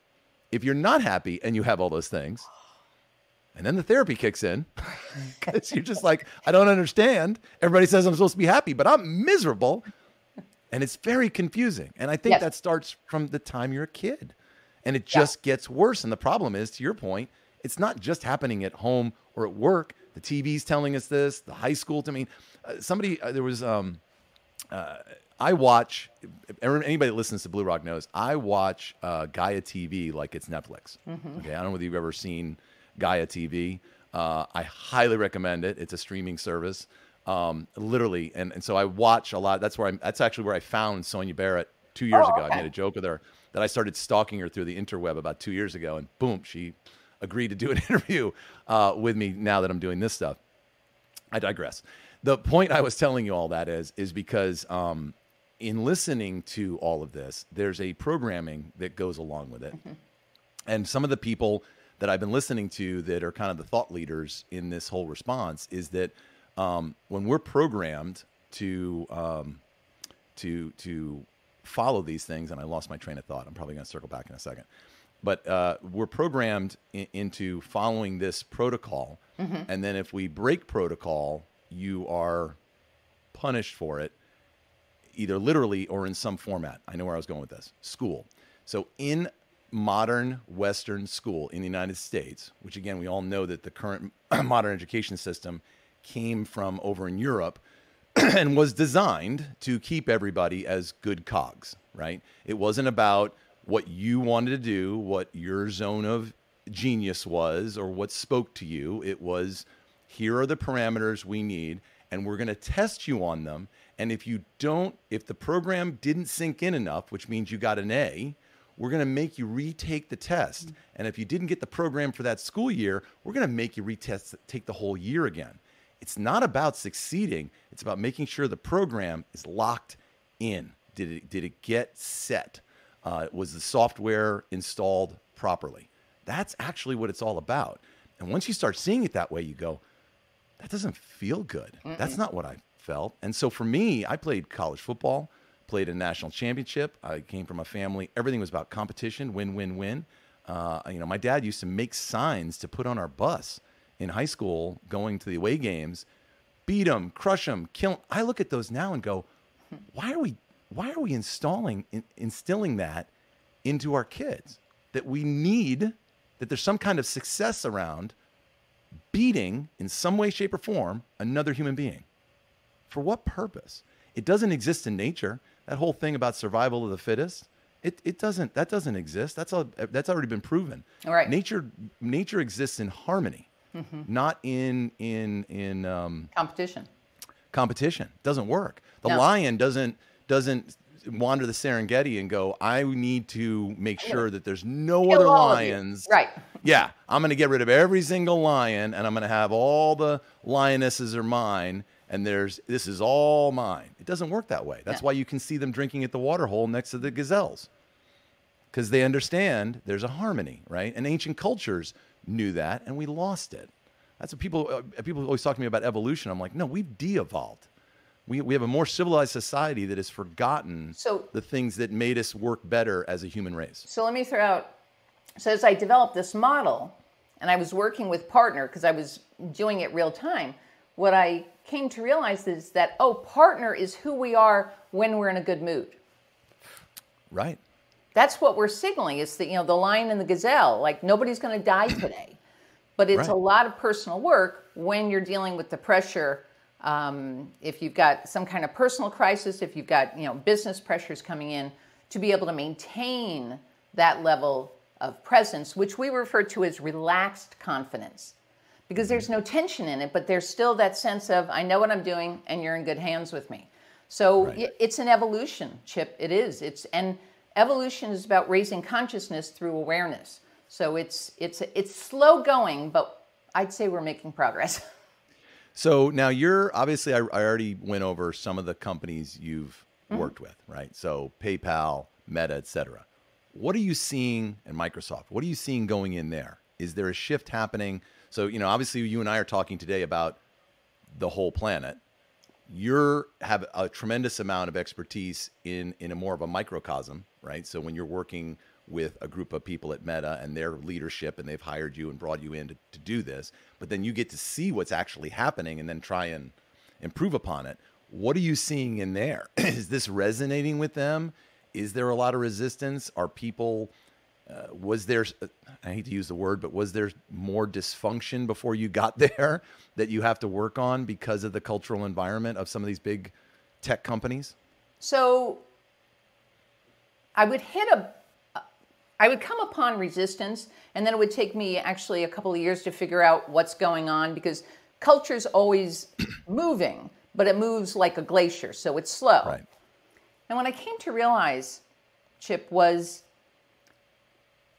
A: if you're not happy and you have all those things. And then the therapy kicks in because you're just like, I don't understand. Everybody says I'm supposed to be happy, but I'm miserable. And it's very confusing. And I think
B: Yes.
A: that starts from the time you're a kid. And it just gets worse. And the problem is, to your point, it's not just happening at home or at work. The TV's telling us this, the high school to me. Uh, somebody, uh, there was, um, I watch. Anybody that listens to BluRock knows I watch uh, Gaia TV like it's Netflix. Okay, I don't know whether you've ever seen Gaia TV. Uh, I highly recommend it. It's a streaming service, um, literally, and and so I watch a lot. That's where I'm. That's actually where I found Sonia Barrett two years
B: Oh,
A: ago. I made a joke with her that I started stalking her through the interweb about two years ago, and boom, she agreed to do an interview uh, with me. Now that I'm doing this stuff. I digress. The point I was telling you all that is is because um, in listening to all of this, there's a programming that goes along with it, and some of the people that I've been listening to that are kind of the thought leaders in this whole response is that um, when we're programmed to um, to to follow these things, and I lost my train of thought. I'm probably going to circle back in a second. But uh, we're programmed in, into following this protocol, and then if we break protocol, you are punished for it, either literally or in some format. I know where I was going with this. School. So in modern Western school in the United States, which again we all know that the current modern education system came from over in Europe and was designed to keep everybody as good cogs, right? It wasn't about what you wanted to do, what your zone of genius was, or what spoke to you. It was here are the parameters we need, and we're going to test you on them. And if you don't, if the program didn't sink in enough, which means you got an A, we're going to make you retake the test. And if you didn't get the program for that school year, we're going to make you retest, take the whole year again. It's not about succeeding. It's about making sure the program is locked in. Did it, did it get set? Uh, was the software installed properly? That's actually what it's all about. And once you start seeing it that way, you go, that doesn't feel good. That's not what I felt. And so for me, I played college football, played a national championship. I came from a family, everything was about competition, win, win, win. Uh, you know, my dad used to make signs to put on our bus in high school going to the away games, beat them, crush them, kill 'em. I look at those now and go, why are we, why are we installing, in, instilling that into our kids? That we need, that there's some kind of success around beating in some way, shape, or form another human being. For what purpose? It doesn't exist in nature. That whole thing about survival of the fittest, it, it doesn't that doesn't exist. That's all that's already been proven.
B: All right.
A: Nature nature exists in harmony, not in in in um,
B: Competition.
A: competition. Doesn't work. The
B: No.
A: lion doesn't doesn't wander the Serengeti and go, I need to make sure that there's no
B: Kill
A: other
B: all of you."
A: lions.
B: Right.
A: Yeah, I'm going to get rid of every single lion and I'm going to have all the lionesses are mine and there's this is all mine. It doesn't work that way. That's
B: No.
A: why you can see them drinking at the water hole next to the gazelles. Cuz they understand there's a harmony, right? And ancient cultures knew that and we lost it. That's what people uh, people always talk to me about evolution. I'm like, "No, we've de-evolved." We, we have a more civilized society that has forgotten
B: So-
A: the things that made us work better as a human race.
B: So let me throw out. So as I developed this model, and I was working with partner because I was doing it real time, what I came to realize is that oh, partner is who we are when we're in a good mood.
A: Right.
B: That's what we're signaling. It's the you know the lion and the gazelle. Like nobody's going to die today, but it's a lot of personal work when you're dealing with the pressure. Um, if you've got some kind of personal crisis, if you've got you know business pressures coming in, to be able to maintain that level of presence, which we refer to as relaxed confidence, because there's no tension in it, but there's still that sense of I know what I'm doing and you're in good hands with me. So
A: Right.
B: it's an evolution, Chip. It is. It's and evolution is about raising consciousness through awareness. So it's it's it's slow going, but I'd say we're making progress.
A: So now you're obviously, I, I already went over some of the companies you've mm-hmm. worked with, right? So PayPal, Meta, et cetera. What are you seeing in Microsoft? What are you seeing going in there? Is there a shift happening? So, you know, obviously you and I are talking today about the whole planet. You're have a tremendous amount of expertise in in a more of a microcosm, right? So when you're working with a group of people at Meta and their leadership, and they've hired you and brought you in to, to do this, but then you get to see what's actually happening and then try and improve upon it. What are you seeing in there? Is this resonating with them? Is there a lot of resistance? Are people, uh, was there, I hate to use the word, but was there more dysfunction before you got there that you have to work on because of the cultural environment of some of these big tech companies?
B: So I would hit a, I would come upon resistance, and then it would take me actually a couple of years to figure out what's going on because culture's always moving, but it moves like a glacier, so it's slow.
A: Right.
B: And what I came to realize, Chip, was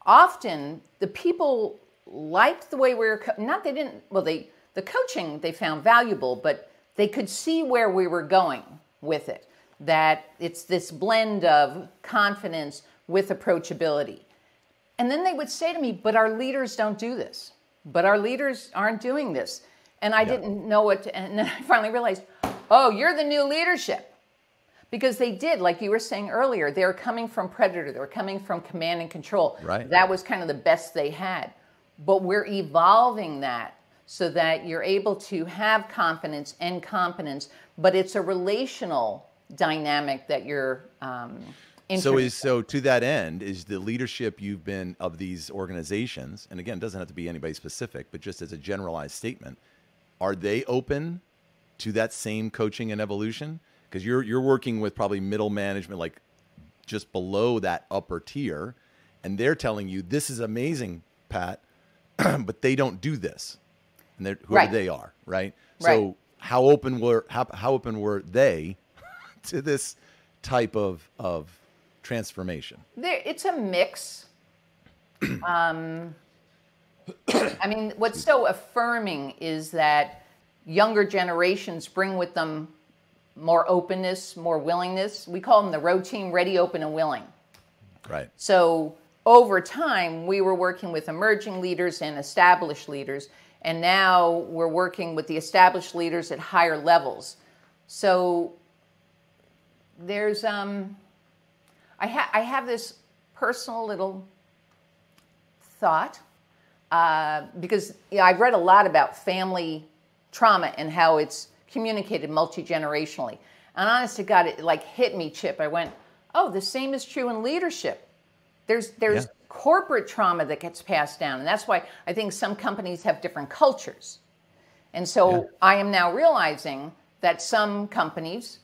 B: often the people liked the way we were co- not they didn't well they the coaching they found valuable, but they could see where we were going with it. That it's this blend of confidence with approachability. And then they would say to me, but our leaders don't do this. But our leaders aren't doing this. And I
A: Yeah.
B: didn't know what to, and then I finally realized, oh, you're the new leadership. Because they did, like you were saying earlier, they were coming from predator, they were coming from command and control.
A: Right.
B: That was kind of the best they had. But we're evolving that so that you're able to have confidence and competence, but it's a relational dynamic that you're um,
A: So is so to that end is the leadership you've been of these organizations, and again, it doesn't have to be anybody specific, but just as a generalized statement, are they open to that same coaching and evolution? Because you're you're working with probably middle management, like just below that upper tier, and they're telling you this is amazing, Pat, but they don't do this, and they're whoever
B: Right.
A: they are, right?
B: Right.
A: So how open were how, how open were they to this type of of transformation?
B: There, it's a mix. um, I mean, what's so affirming is that younger generations bring with them more openness, more willingness. We call them the road team ready, open, and willing.
A: Right.
B: So over time, we were working with emerging leaders and established leaders, and now we're working with the established leaders at higher levels. So there's, um, I, ha- I have this personal little thought uh, because you know, I've read a lot about family trauma and how it's communicated multi generationally. And honest to God, it like hit me, Chip. I went, oh, the same is true in leadership. There's there's
A: Yeah.
B: corporate trauma that gets passed down, and that's why I think some companies have different cultures. And so
A: Yeah.
B: I am now realizing that some companies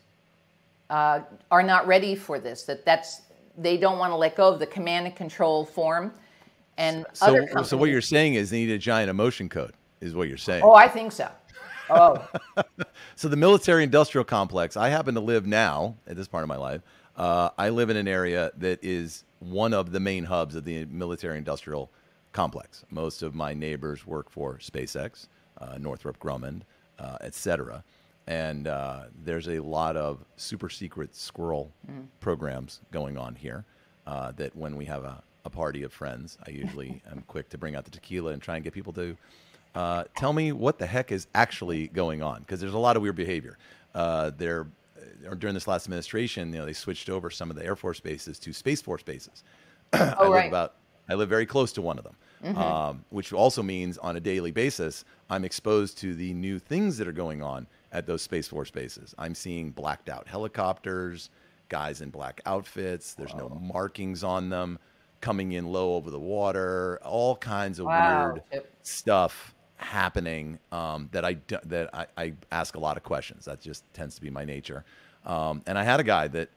B: uh, are not ready for this. That that's they don't want to let go of the command and control form, and other
A: So, so what you're saying is they need a giant emotion code, is what you're saying.
B: oh, I think so. Oh,
A: So the military industrial complex, I happen to live now at this part of my life. Uh, I live in an area that is one of the main hubs of the military industrial complex. Most of my neighbors work for SpaceX, uh, Northrop Grumman, uh, et cetera. And uh, there's a lot of super secret squirrel programs going on here uh, that when we have a, a party of friends, I usually am quick to bring out the tequila and try and get people to uh, tell me what the heck is actually going on because there's a lot of weird behavior. Uh, there, or during this last administration, you know, they switched over some of the Air Force bases to Space Force bases. I
B: oh
A: live
B: right.
A: about I live very close to one of them, um, which also means on a daily basis I'm exposed to the new things that are going on at those Space Force bases. I'm seeing blacked out helicopters, guys in black outfits. There's no markings on them, coming in low over the water. All kinds of
B: Wow,
A: weird
B: Chip.
A: stuff happening um, that I that I, I ask a lot of questions. That just tends to be my nature. Um, and I had a guy that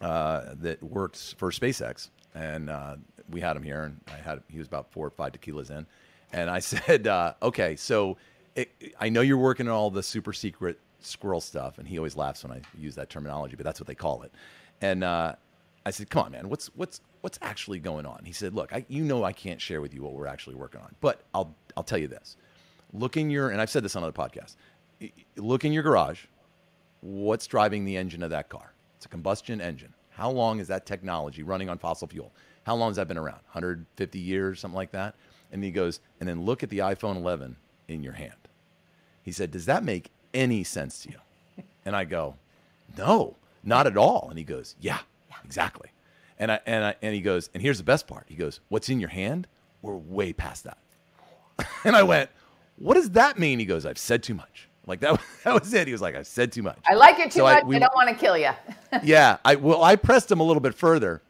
A: uh, that works for SpaceX, and uh, we had him here, and I had he was about four or five tequilas in, and I said, uh, "Okay, so it, I know you're working on all the super secret squirrel stuff," and he always laughs when I use that terminology, but that's what they call it. And uh, I said, "Come on, man, what's what's what's actually going on?" He said, "Look, I, you know I can't share with you what we're actually working on, but I'll I'll tell you this: look in your and I've said this on other podcasts. Look in your garage. What's driving the engine of that car? It's a combustion engine. How long is that technology running on fossil fuel? How long has that been around? 150 years, something like that. And he goes, and then look at the iPhone 11 in your hand. He said, Does that make any sense to you? And I go, No, not at all. And he goes, Yeah, exactly. And I and I and he goes, and here's the best part. He goes, What's in your hand? We're way past that. and I went, What does that mean? He goes, I've said too much. Like that, that was it. He was like, I've said too much.
B: I like it too
A: So
B: much. I,
A: we-
B: don't want to kill you.
A: yeah, I well, I pressed him a little bit further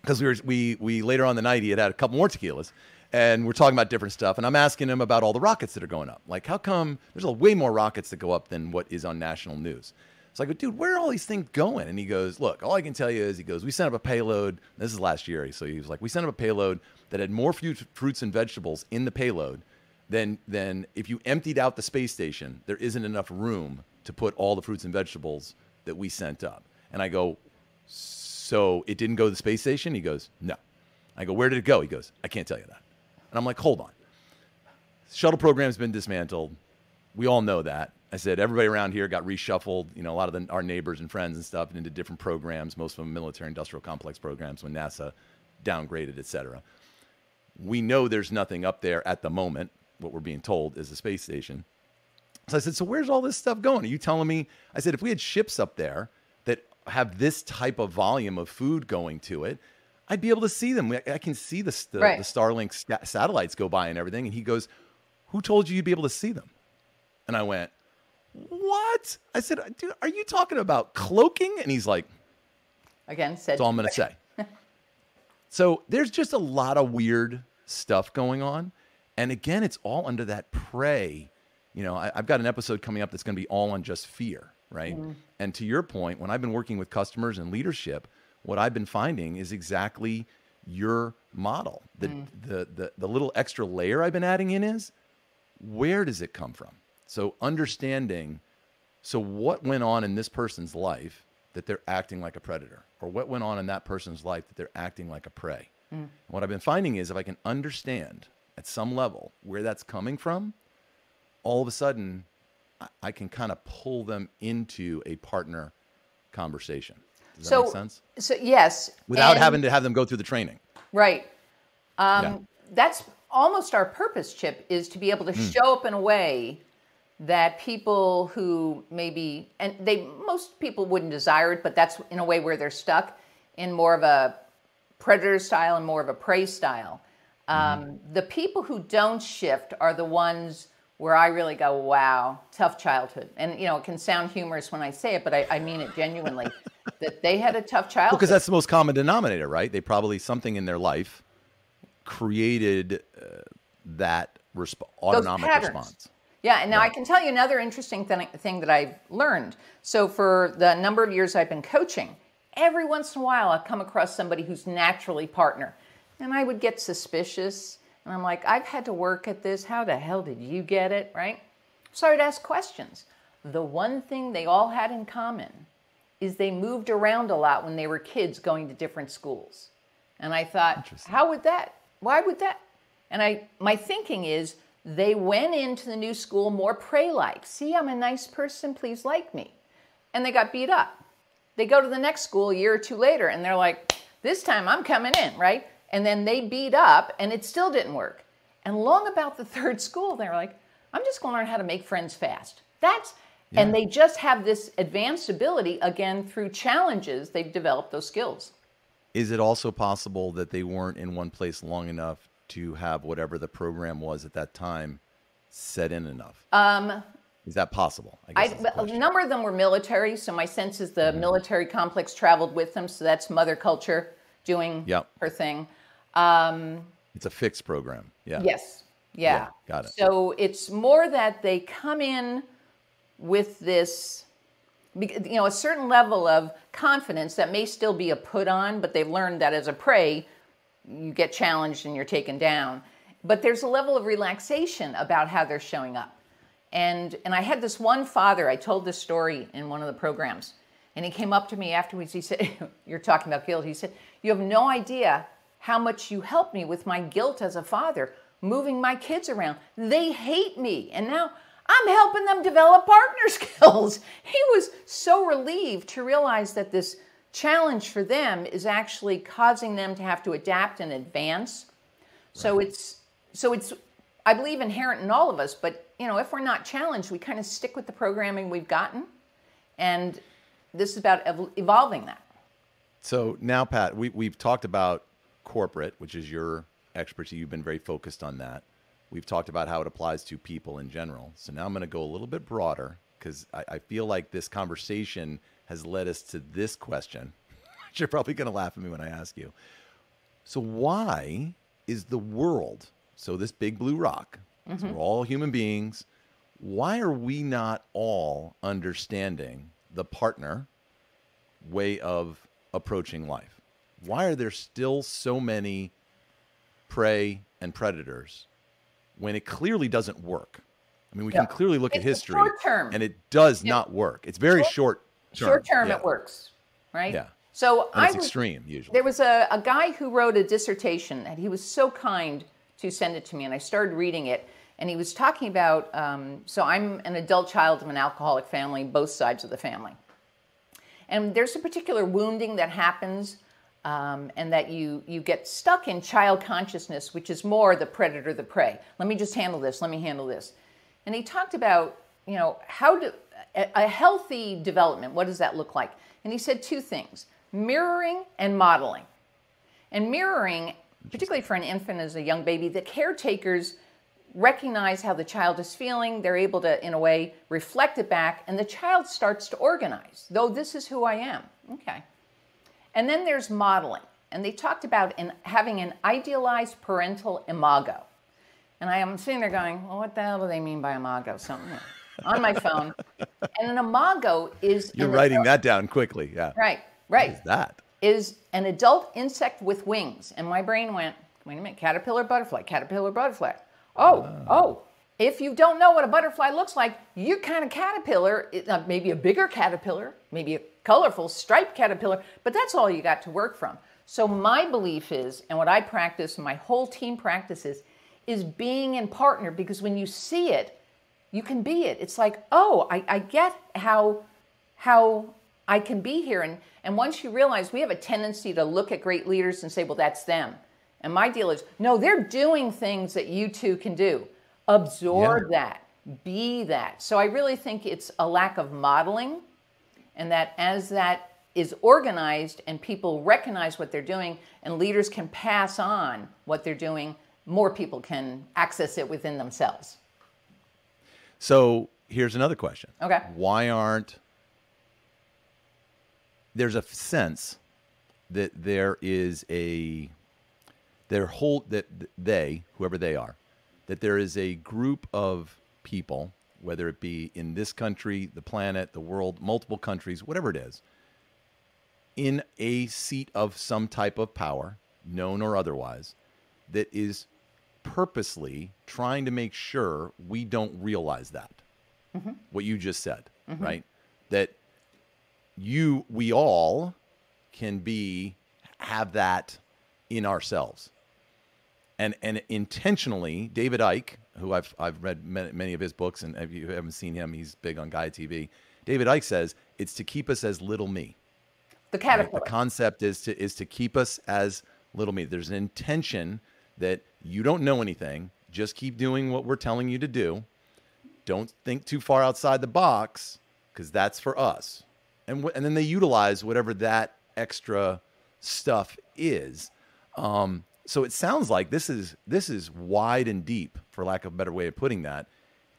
A: because we were we we later on the night he had had a couple more tequilas, and we're talking about different stuff, and I'm asking him about all the rockets that are going up. Like, how come there's a way more rockets that go up than what is on national news? So I go, dude, where are all these things going? And he goes, look, all I can tell you is, he goes, we sent up a payload. This is last year, so he was like, we sent up a payload that had more fruit, fruits and vegetables in the payload than than if you emptied out the space station. There isn't enough room to put all the fruits and vegetables that we sent up. And I go, so it didn't go to the space station? He goes, no. I go, where did it go? He goes, I can't tell you that. And I'm like, hold on. Shuttle program's been dismantled. We all know that. I said everybody around here got reshuffled. You know, a lot of the, our neighbors and friends and stuff into different programs. Most of them military-industrial complex programs when NASA downgraded, et cetera. We know there's nothing up there at the moment. What we're being told is the space station. So I said, so where's all this stuff going? Are you telling me? I said, if we had ships up there that have this type of volume of food going to it, I'd be able to see them. I can see the, the,
B: Right.
A: the Starlink satellites go by and everything. And he goes, who told you you'd be able to see them? And I went, what? I said, dude, are you talking about cloaking? And he's like,
B: Again, said
A: that's all I'm going to say. so there's just a lot of weird stuff going on. And again, it's all under that prey. You know, I, I've got an episode coming up that's going to be all on just fear, right? Mm-hmm. And to your point, when I've been working with customers and leadership, what I've been finding is exactly your model. The, mm. the, the, the little extra layer I've been adding in is where does it come from? So understanding so what went on in this person's life that they're acting like a predator or what went on in that person's life that they're acting like a prey? And what I've been finding is if I can understand at some level where that's coming from, all of a sudden I- can kind of pull them into a partner conversation. Does that make sense?
B: So yes,
A: Without
B: and-
A: having to have them go through the training.
B: right. Um,
A: Yeah.
B: That's almost our purpose, Chip, is to be able to
A: Hmm.
B: show up in a way that people who maybe and they most people wouldn't desire it, but that's in a way where they're stuck in more of a predator style and more of a prey style. Um, The people who don't shift are the ones where I really go, wow, tough childhood. And, you know, it can sound humorous when I say it, but I, I mean it genuinely that they had a tough childhood.
A: Because that's the most common denominator, right? They probably something in their life created uh, that resp- autonomic response.
B: Yeah, and now I can tell you another interesting thing, thing that I've learned. So, for the number of years I've been coaching, every once in a while I come across somebody who's naturally partner. And I would get suspicious. And I'm like, I've had to work at this. How the hell did you get it? Right? So I would ask questions. The one thing they all had in common is they moved around a lot when they were kids going to different schools. And I thought, how would that? Why would that? And I my thinking is they went into the new school more prey-like. See, I'm a nice person, please like me. And they got beat up. They go to the next school a year or two later and they're like, this time I'm coming in, right? And then they beat up and it still didn't work. And long about the third school, they're like, I'm just going to learn how to make friends fast. That's and they just have this advanced ability again through challenges. They've developed those skills.
A: Is it also possible that they weren't in one place long enough to have whatever the program was at that time set in enough? Um, is that possible? I
B: I,
A: guess that's
B: a number of them were military, so my sense is the mm-hmm. military complex traveled with them. So that's mother culture doing
A: Yep.
B: her thing.
A: Um, it's a fixed program. Yeah.
B: Yes. Yeah.
A: Yeah, got it.
B: So it's more that they come in with this, you know, a certain level of confidence that may still be a put on, but they've learned that as a prey, you get challenged and you're taken down. But there's a level of relaxation about how they're showing up. And and I had this one father, I told this story in one of the programs, and he came up to me afterwards. He said, You're talking about guilt. He said, You have no idea how much you helped me with my guilt as a father, moving my kids around. They hate me. And now I'm helping them develop partner skills. He was so relieved to realize that this challenge for them is actually causing them to have to adapt and advance. So it's so it's I believe inherent in all of us, but you know, if we're not challenged, we kind of stick with the programming we've gotten, and this is about ev- evolving that.
A: So now, Pat, we, we've talked about corporate, which is your expertise. You've been very focused on that. We've talked about how it applies to people in general. So now I'm going to go a little bit broader because I, I feel like this conversation has led us to this question. Which you're probably going to laugh at me when I ask you. So, why is the world, so this big blue rock, so mm-hmm. we're all human beings, why are we not all understanding the partner way of approaching life? Why are there still so many prey and predators when it clearly doesn't work? I mean, we
B: Yeah.
A: can clearly look
B: It's
A: at history and it does not work. It's very short term.
B: Short term,
A: Yeah.
B: it works, right?
A: Yeah.
B: So
A: And
B: I
A: it's
B: was,
A: extreme usually.
B: There was a, a guy who wrote a dissertation, and he was so kind to send it to me, and I started reading it. And he was talking about um, so I'm an adult child of an alcoholic family, both sides of the family. And there's a particular wounding that happens, um, and that you, you get stuck in child consciousness, which is more the predator, the prey. Let me just handle this, let me handle this. And he talked about, you know, how do a, a healthy development, what does that look like? And he said two things mirroring and modeling. And mirroring, particularly for an infant as a young baby, the caretakers recognize how the child is feeling. They're able to, in a way, reflect it back, and the child starts to organize. Though this is who I am. Okay. And then there's modeling. And they talked about an, having an idealized parental imago. And I am sitting there going, well, what the hell do they mean by imago? Something on my phone. And an imago is.
A: You're writing that down quickly. Yeah.
B: Right, right
A: is that?
B: Is an adult insect with wings. And my brain went, wait a minute, caterpillar, butterfly, caterpillar, butterfly. Oh, oh. If you don't know what a butterfly looks like, you're kind of caterpillar, uh, maybe a bigger caterpillar, maybe a colorful striped caterpillar, but that's all you got to work from. So my belief is, and what I practice, and my whole team practices, is being in partner because when you see it, you can be it. It's like, oh, I, I get how how I can be here. And and once you realize we have a tendency to look at great leaders and say, well, that's them. And my deal is, no, they're doing things that you too can do. Absorb that, be that. So I really think it's a lack of modeling, and that as that is organized and people recognize what they're doing and leaders can pass on what they're doing, more people can access it within themselves.
A: So here's another question.
B: Okay.
A: Why aren't there's a sense that there is a their whole that they whoever they are that there is a group of people whether it be in this country the planet the world multiple countries whatever it is in a seat of some type of power known or otherwise that is purposely trying to make sure we don't realize that. Mm-hmm. What you just said mm-hmm. right? That you we all can be have that in ourselves. And and intentionally David Icke who i've i've read many, many of his books and if you haven't seen him he's big on Gaia TV David Icke says it's to keep us as little me.
B: The
A: right? the concept is to is to keep us as little me. There's an intention that you don't know anything. Just keep doing what we're telling you to do. Don't think too far outside the box because that's for us and wh- and then they utilize whatever that extra stuff is um, so it sounds like this is this is wide and deep for lack of a better way of putting that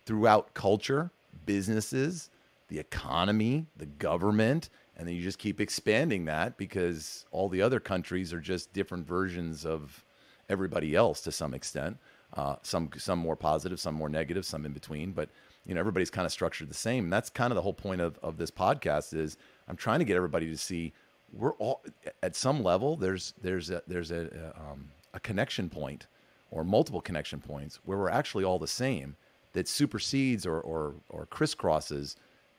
A: throughout culture businesses the economy the government and then you just keep expanding that because all the other countries are just different versions of everybody else to some extent. Uh, some some more positive, some more negative, some in between. But you know, everybody's kind of structured the same. And that's kind of the whole point of, of this podcast is I'm trying to get everybody to see we're all at some level there's there's a there's a a, um, a connection point or multiple connection points where we're actually all the same that supersedes or or, or crisscrosses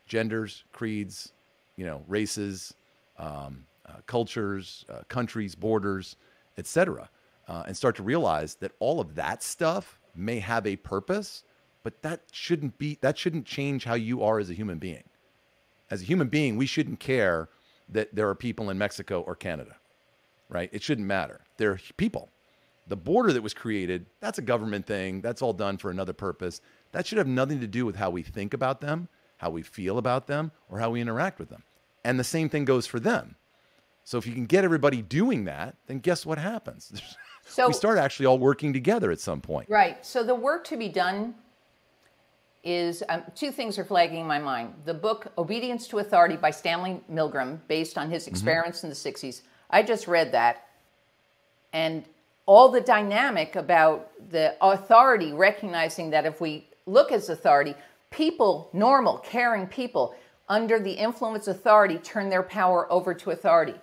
A: genders, creeds, you know, races, um, uh, cultures, uh, countries, borders, etc., uh, and start to realize that all of that stuff may have a purpose, but that shouldn't be that shouldn't change how you are as a human being. As a human being, we shouldn't care that there are people in Mexico or Canada, right? It shouldn't matter. They're people, The border that was created, that's a government thing. That's all done for another purpose. That should have nothing to do with how we think about them, how we feel about them, or how we interact with them. And the same thing goes for them. So if you can get everybody doing that, then guess what happens?
B: So-
A: we start actually all working together at some point.
B: Right. So the work to be done is um, two things are flagging in my mind. The book Obedience to Authority by Stanley Milgram, based on his experiments in the 60s. I just read that. And all the dynamic about the authority, recognizing that if we look as authority, people, normal, caring people, under the influence of authority, turn their power over to authority.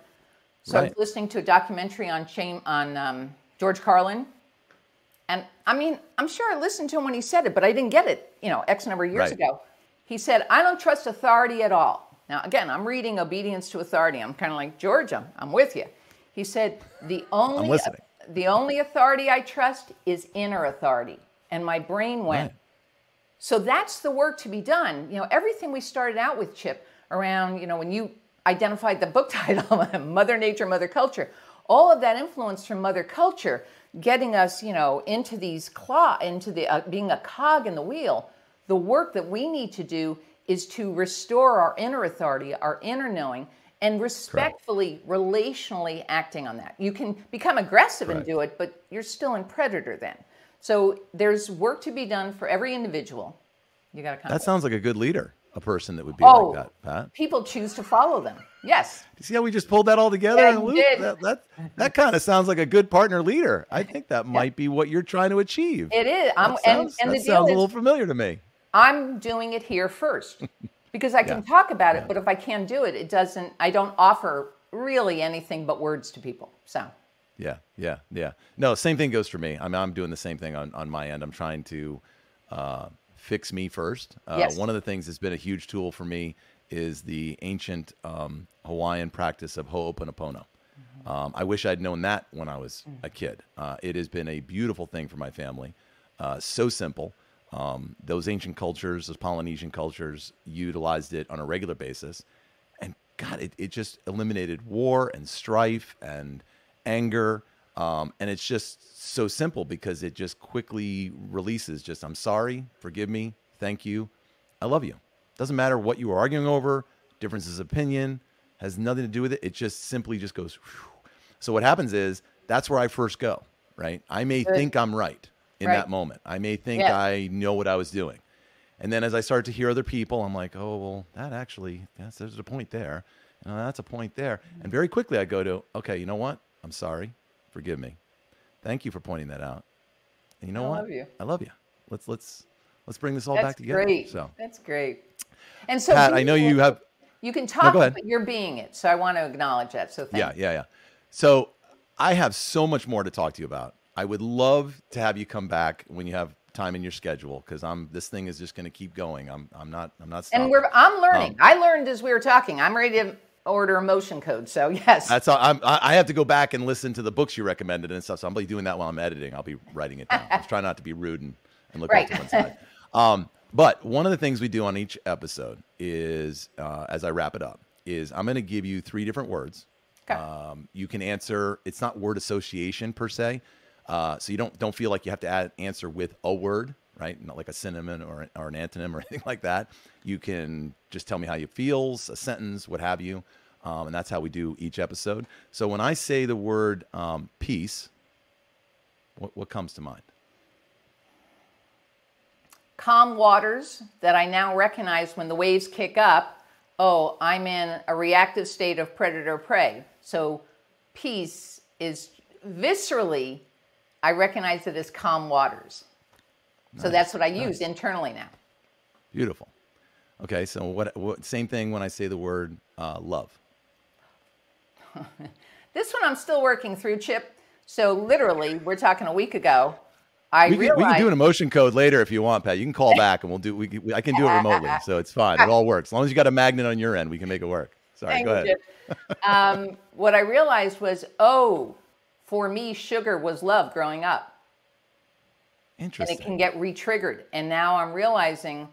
B: So I was
A: Right.
B: listening to a documentary on shame on um, George Carlin, and I mean, I'm sure I listened to him when he said it, but I didn't get it, you know, X number of years
A: Right.
B: ago. He said, I don't trust authority at all. Now, again, I'm reading Obedience to Authority. I'm kind of like, George, I'm, I'm with you. He said, the only, the only authority I trust is inner authority. And my brain went,
A: Right.
B: so that's the work to be done. You know, everything we started out with, Chip, around, you know, when you identified the book title, Mother Nature, Mother Culture, all of that influence from Mother Culture, getting us, you know, into these claw, into the uh, being a cog in the wheel. The work that we need to do is to restore our inner authority, our inner knowing, and respectfully, relationally acting on that. You can become aggressive and do it, but you're still in predator then. So there's work to be done for every individual. You got to
A: That sounds like a good leader, a person that would be
B: Oh.
A: like that, Pat.
B: people choose to follow them. Yes.
A: You see how we just pulled that all together?
B: Yeah,
A: in a
B: you
A: loop?
B: did.
A: That, that, that kind of sounds like a good partner leader. I think that might be what you're trying to achieve.
B: It is. I'm,
A: That
B: and,
A: sounds,
B: and
A: that
B: the deal
A: sounds a little familiar to me.
B: I'm doing it here first because I can
A: Yeah.
B: talk about it, but if I can't do it, it doesn't, I don't offer really anything but words to people. So,
A: Yeah, yeah, yeah. No, same thing goes for me. I mean, I'm doing the same thing on, on my end. I'm trying to uh, fix me first. Uh,
B: Yes.
A: One of the things that's been a huge tool for me is the ancient um, Hawaiian practice of Ho'oponopono. Um, I wish I'd known that when I was a kid. Uh, it has been a beautiful thing for my family. Uh, so simple. Um, those ancient cultures, those Polynesian cultures, utilized it on a regular basis. And God, it, it just eliminated war and strife and anger. Um, and it's just so simple because it just quickly releases just, I'm sorry, forgive me, thank you, I love you. Doesn't matter what you were arguing over, differences of opinion, has nothing to do with it. It just simply just goes. whew. So what happens is that's where I first go, right? I may
B: Good.
A: think I'm right in
B: Right.
A: that moment. I may think
B: Yes.
A: I know what I was doing. And then as I start to hear other people, I'm like, oh, well, that actually, yes, there's a point there. Know, that's a point there. And very quickly I go to, okay, you know what? I'm sorry. Forgive me. Thank you for pointing that out. And you know
B: I
A: what?
B: love you.
A: I love you. Let's let's let's bring this all
B: that's
A: back together.
B: great.
A: So,
B: That's great. And so,
A: Pat, I know you have
B: You can talk,
A: ahead.
B: but you're being it. So I want to acknowledge that. So thank
A: Yeah,
B: you.
A: yeah, yeah. So I have so much more to talk to you about. I would love to have you come back when you have time in your schedule because I'm this thing is just going to keep going. I'm I'm not I'm not stopping.
B: And we're I'm learning.
A: Um,
B: I learned as we were talking. I'm ready to order a motion code. So yes.
A: That's all. I'm, I I have to go back and listen to the books you recommended and stuff. So I'm be doing that while I'm editing. I'll be writing it down. I'm trying not to be rude and, and look
B: Right.
A: to one side. Um, but one of the things we do on each episode is, uh, as I wrap it up, is I'm going to give you three different words.
B: Okay.
A: Um, you can answer. It's not word association per se, uh, so you don't don't feel like you have to add answer with a word, right? Not like a synonym or or an antonym or anything like that. You can just tell me how you feels, a sentence, what have you, um, and that's how we do each episode. So when I say the word um, peace, what what comes to mind?
B: Calm waters that I now recognize when the waves kick up, oh, I'm in a reactive state of predator prey. So peace is viscerally, I recognize it as calm waters. So that's what I use internally now.
A: Beautiful. Okay, so what, what same thing when I say the word uh, love.
B: This one I'm still working through, Chip. So literally, we're talking a week ago. I
A: We can, we can do an emotion code later if you want, Pat. You can call back and we'll do. We, we I can do it remotely, so it's fine. It all works as long as you got a magnet on your end. We can make it work. Sorry,
B: Thank
A: go ahead.
B: Um, what I realized was, oh, for me, sugar was love growing up.
A: Interesting.
B: And it can get re-triggered and now i'm realizing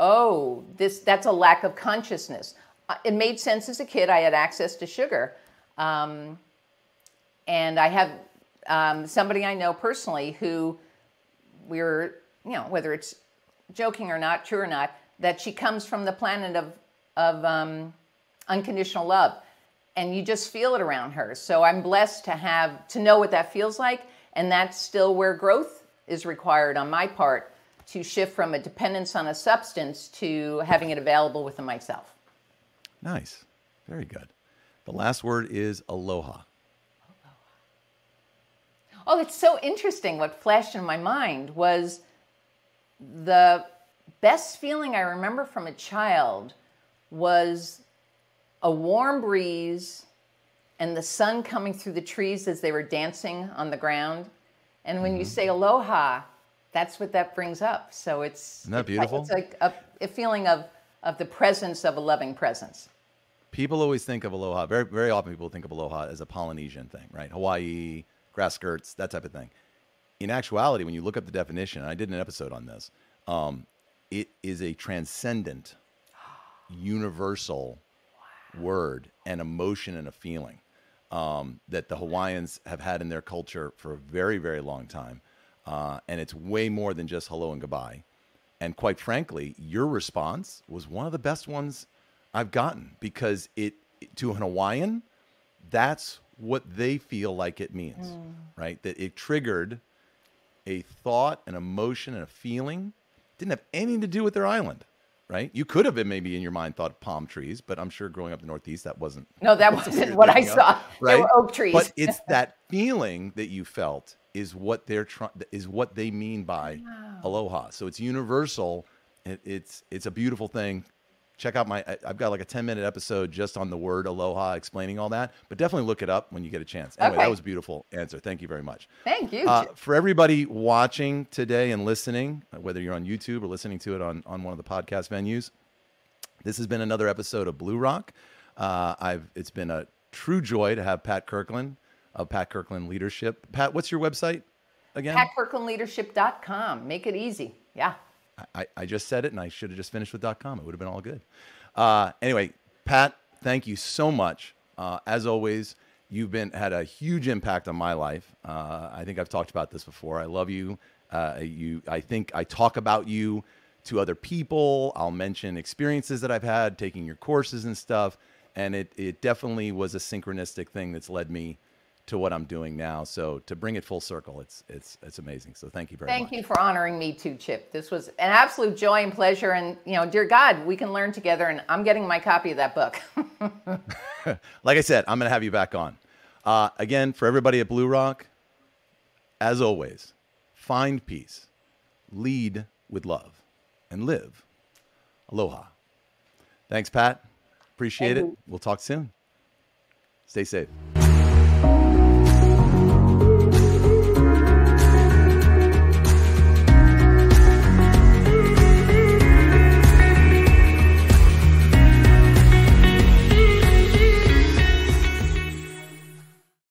B: oh this that's a lack of consciousness Uh, it made sense as a kid i had access to sugar um, and i have um, somebody I know personally who we're, you know, whether it's joking or not, true or not, that she comes from the planet of, of um, unconditional love. And you just feel it around her. So I'm blessed to have, to know what that feels like. And that's still where growth is required on my part to shift from a dependence on a substance to having it available within myself.
A: Nice. Very good. The last word is aloha.
B: Oh, it's so interesting. What flashed in my mind was the best feeling I remember from a child was a warm breeze and the sun coming through the trees as they were dancing on the ground. And when mm-hmm. you say aloha, that's what that brings up. So it's
A: Isn't that beautiful?
B: It's like a, a feeling of, of the presence of a loving presence.
A: People always think of aloha. Very, very often, people think of aloha as a Polynesian thing, right? Hawaii, grass skirts, that type of thing. In actuality, when you look up the definition, I did an episode on this, um, it is a transcendent, universal wow. word and emotion and a feeling um, that the Hawaiians have had in their culture for a very, very long time. Uh, and it's way more than just hello and goodbye. And quite frankly, your response was one of the best ones I've gotten because it, to an Hawaiian, that's what they feel like it means, mm. right? That it triggered a thought, an emotion, and a feeling. Didn't have anything to do with their island, right? You could have been maybe in your mind thought palm trees, but I'm sure growing up in the Northeast that wasn't.
B: No, that wasn't what I saw. Right? They were oak trees.
A: But it's that feeling that you felt is what they're trying is what they mean by wow. aloha. So it's universal. It, it's it's a beautiful thing check out my i've got like a 10 minute episode just on the word aloha explaining all that but definitely look it up when you get a chance. Anyway okay. that was a beautiful answer. Thank you very much.
B: Thank you. Uh,
A: for everybody watching today and listening whether you're on youtube or listening to it on, on one of the podcast venues this has been another episode of BluRock. Uh, i've it's been a true joy to have pat kirkland of pat kirkland leadership. Pat what's your website again?
B: Patkirklandleadership.com make it easy. Yeah
A: I, I just said it and I should have just finished with .com. It would have been all good. Uh, anyway, Pat, thank you so much. Uh, as always, you've been had a huge impact on my life. Uh, I think I've talked about this before. I love you. Uh, you, I think I talk about you to other people. I'll mention experiences that I've had taking your courses and stuff. And it, it definitely was a synchronistic thing that's led me to what I'm doing now. So to bring it full circle, it's it's it's amazing. So thank you very
B: thank
A: much.
B: Thank you for honoring me too, Chip. This was an absolute joy and pleasure. And you know, dear God, we can learn together. And I'm getting my copy of that book.
A: like I said, I'm going to have you back on. Uh, again, for everybody at BluRock, as always, find peace, lead with love, and live. Aloha. Thanks, Pat. Appreciate Thank it. You. We'll talk soon. Stay safe. Bye.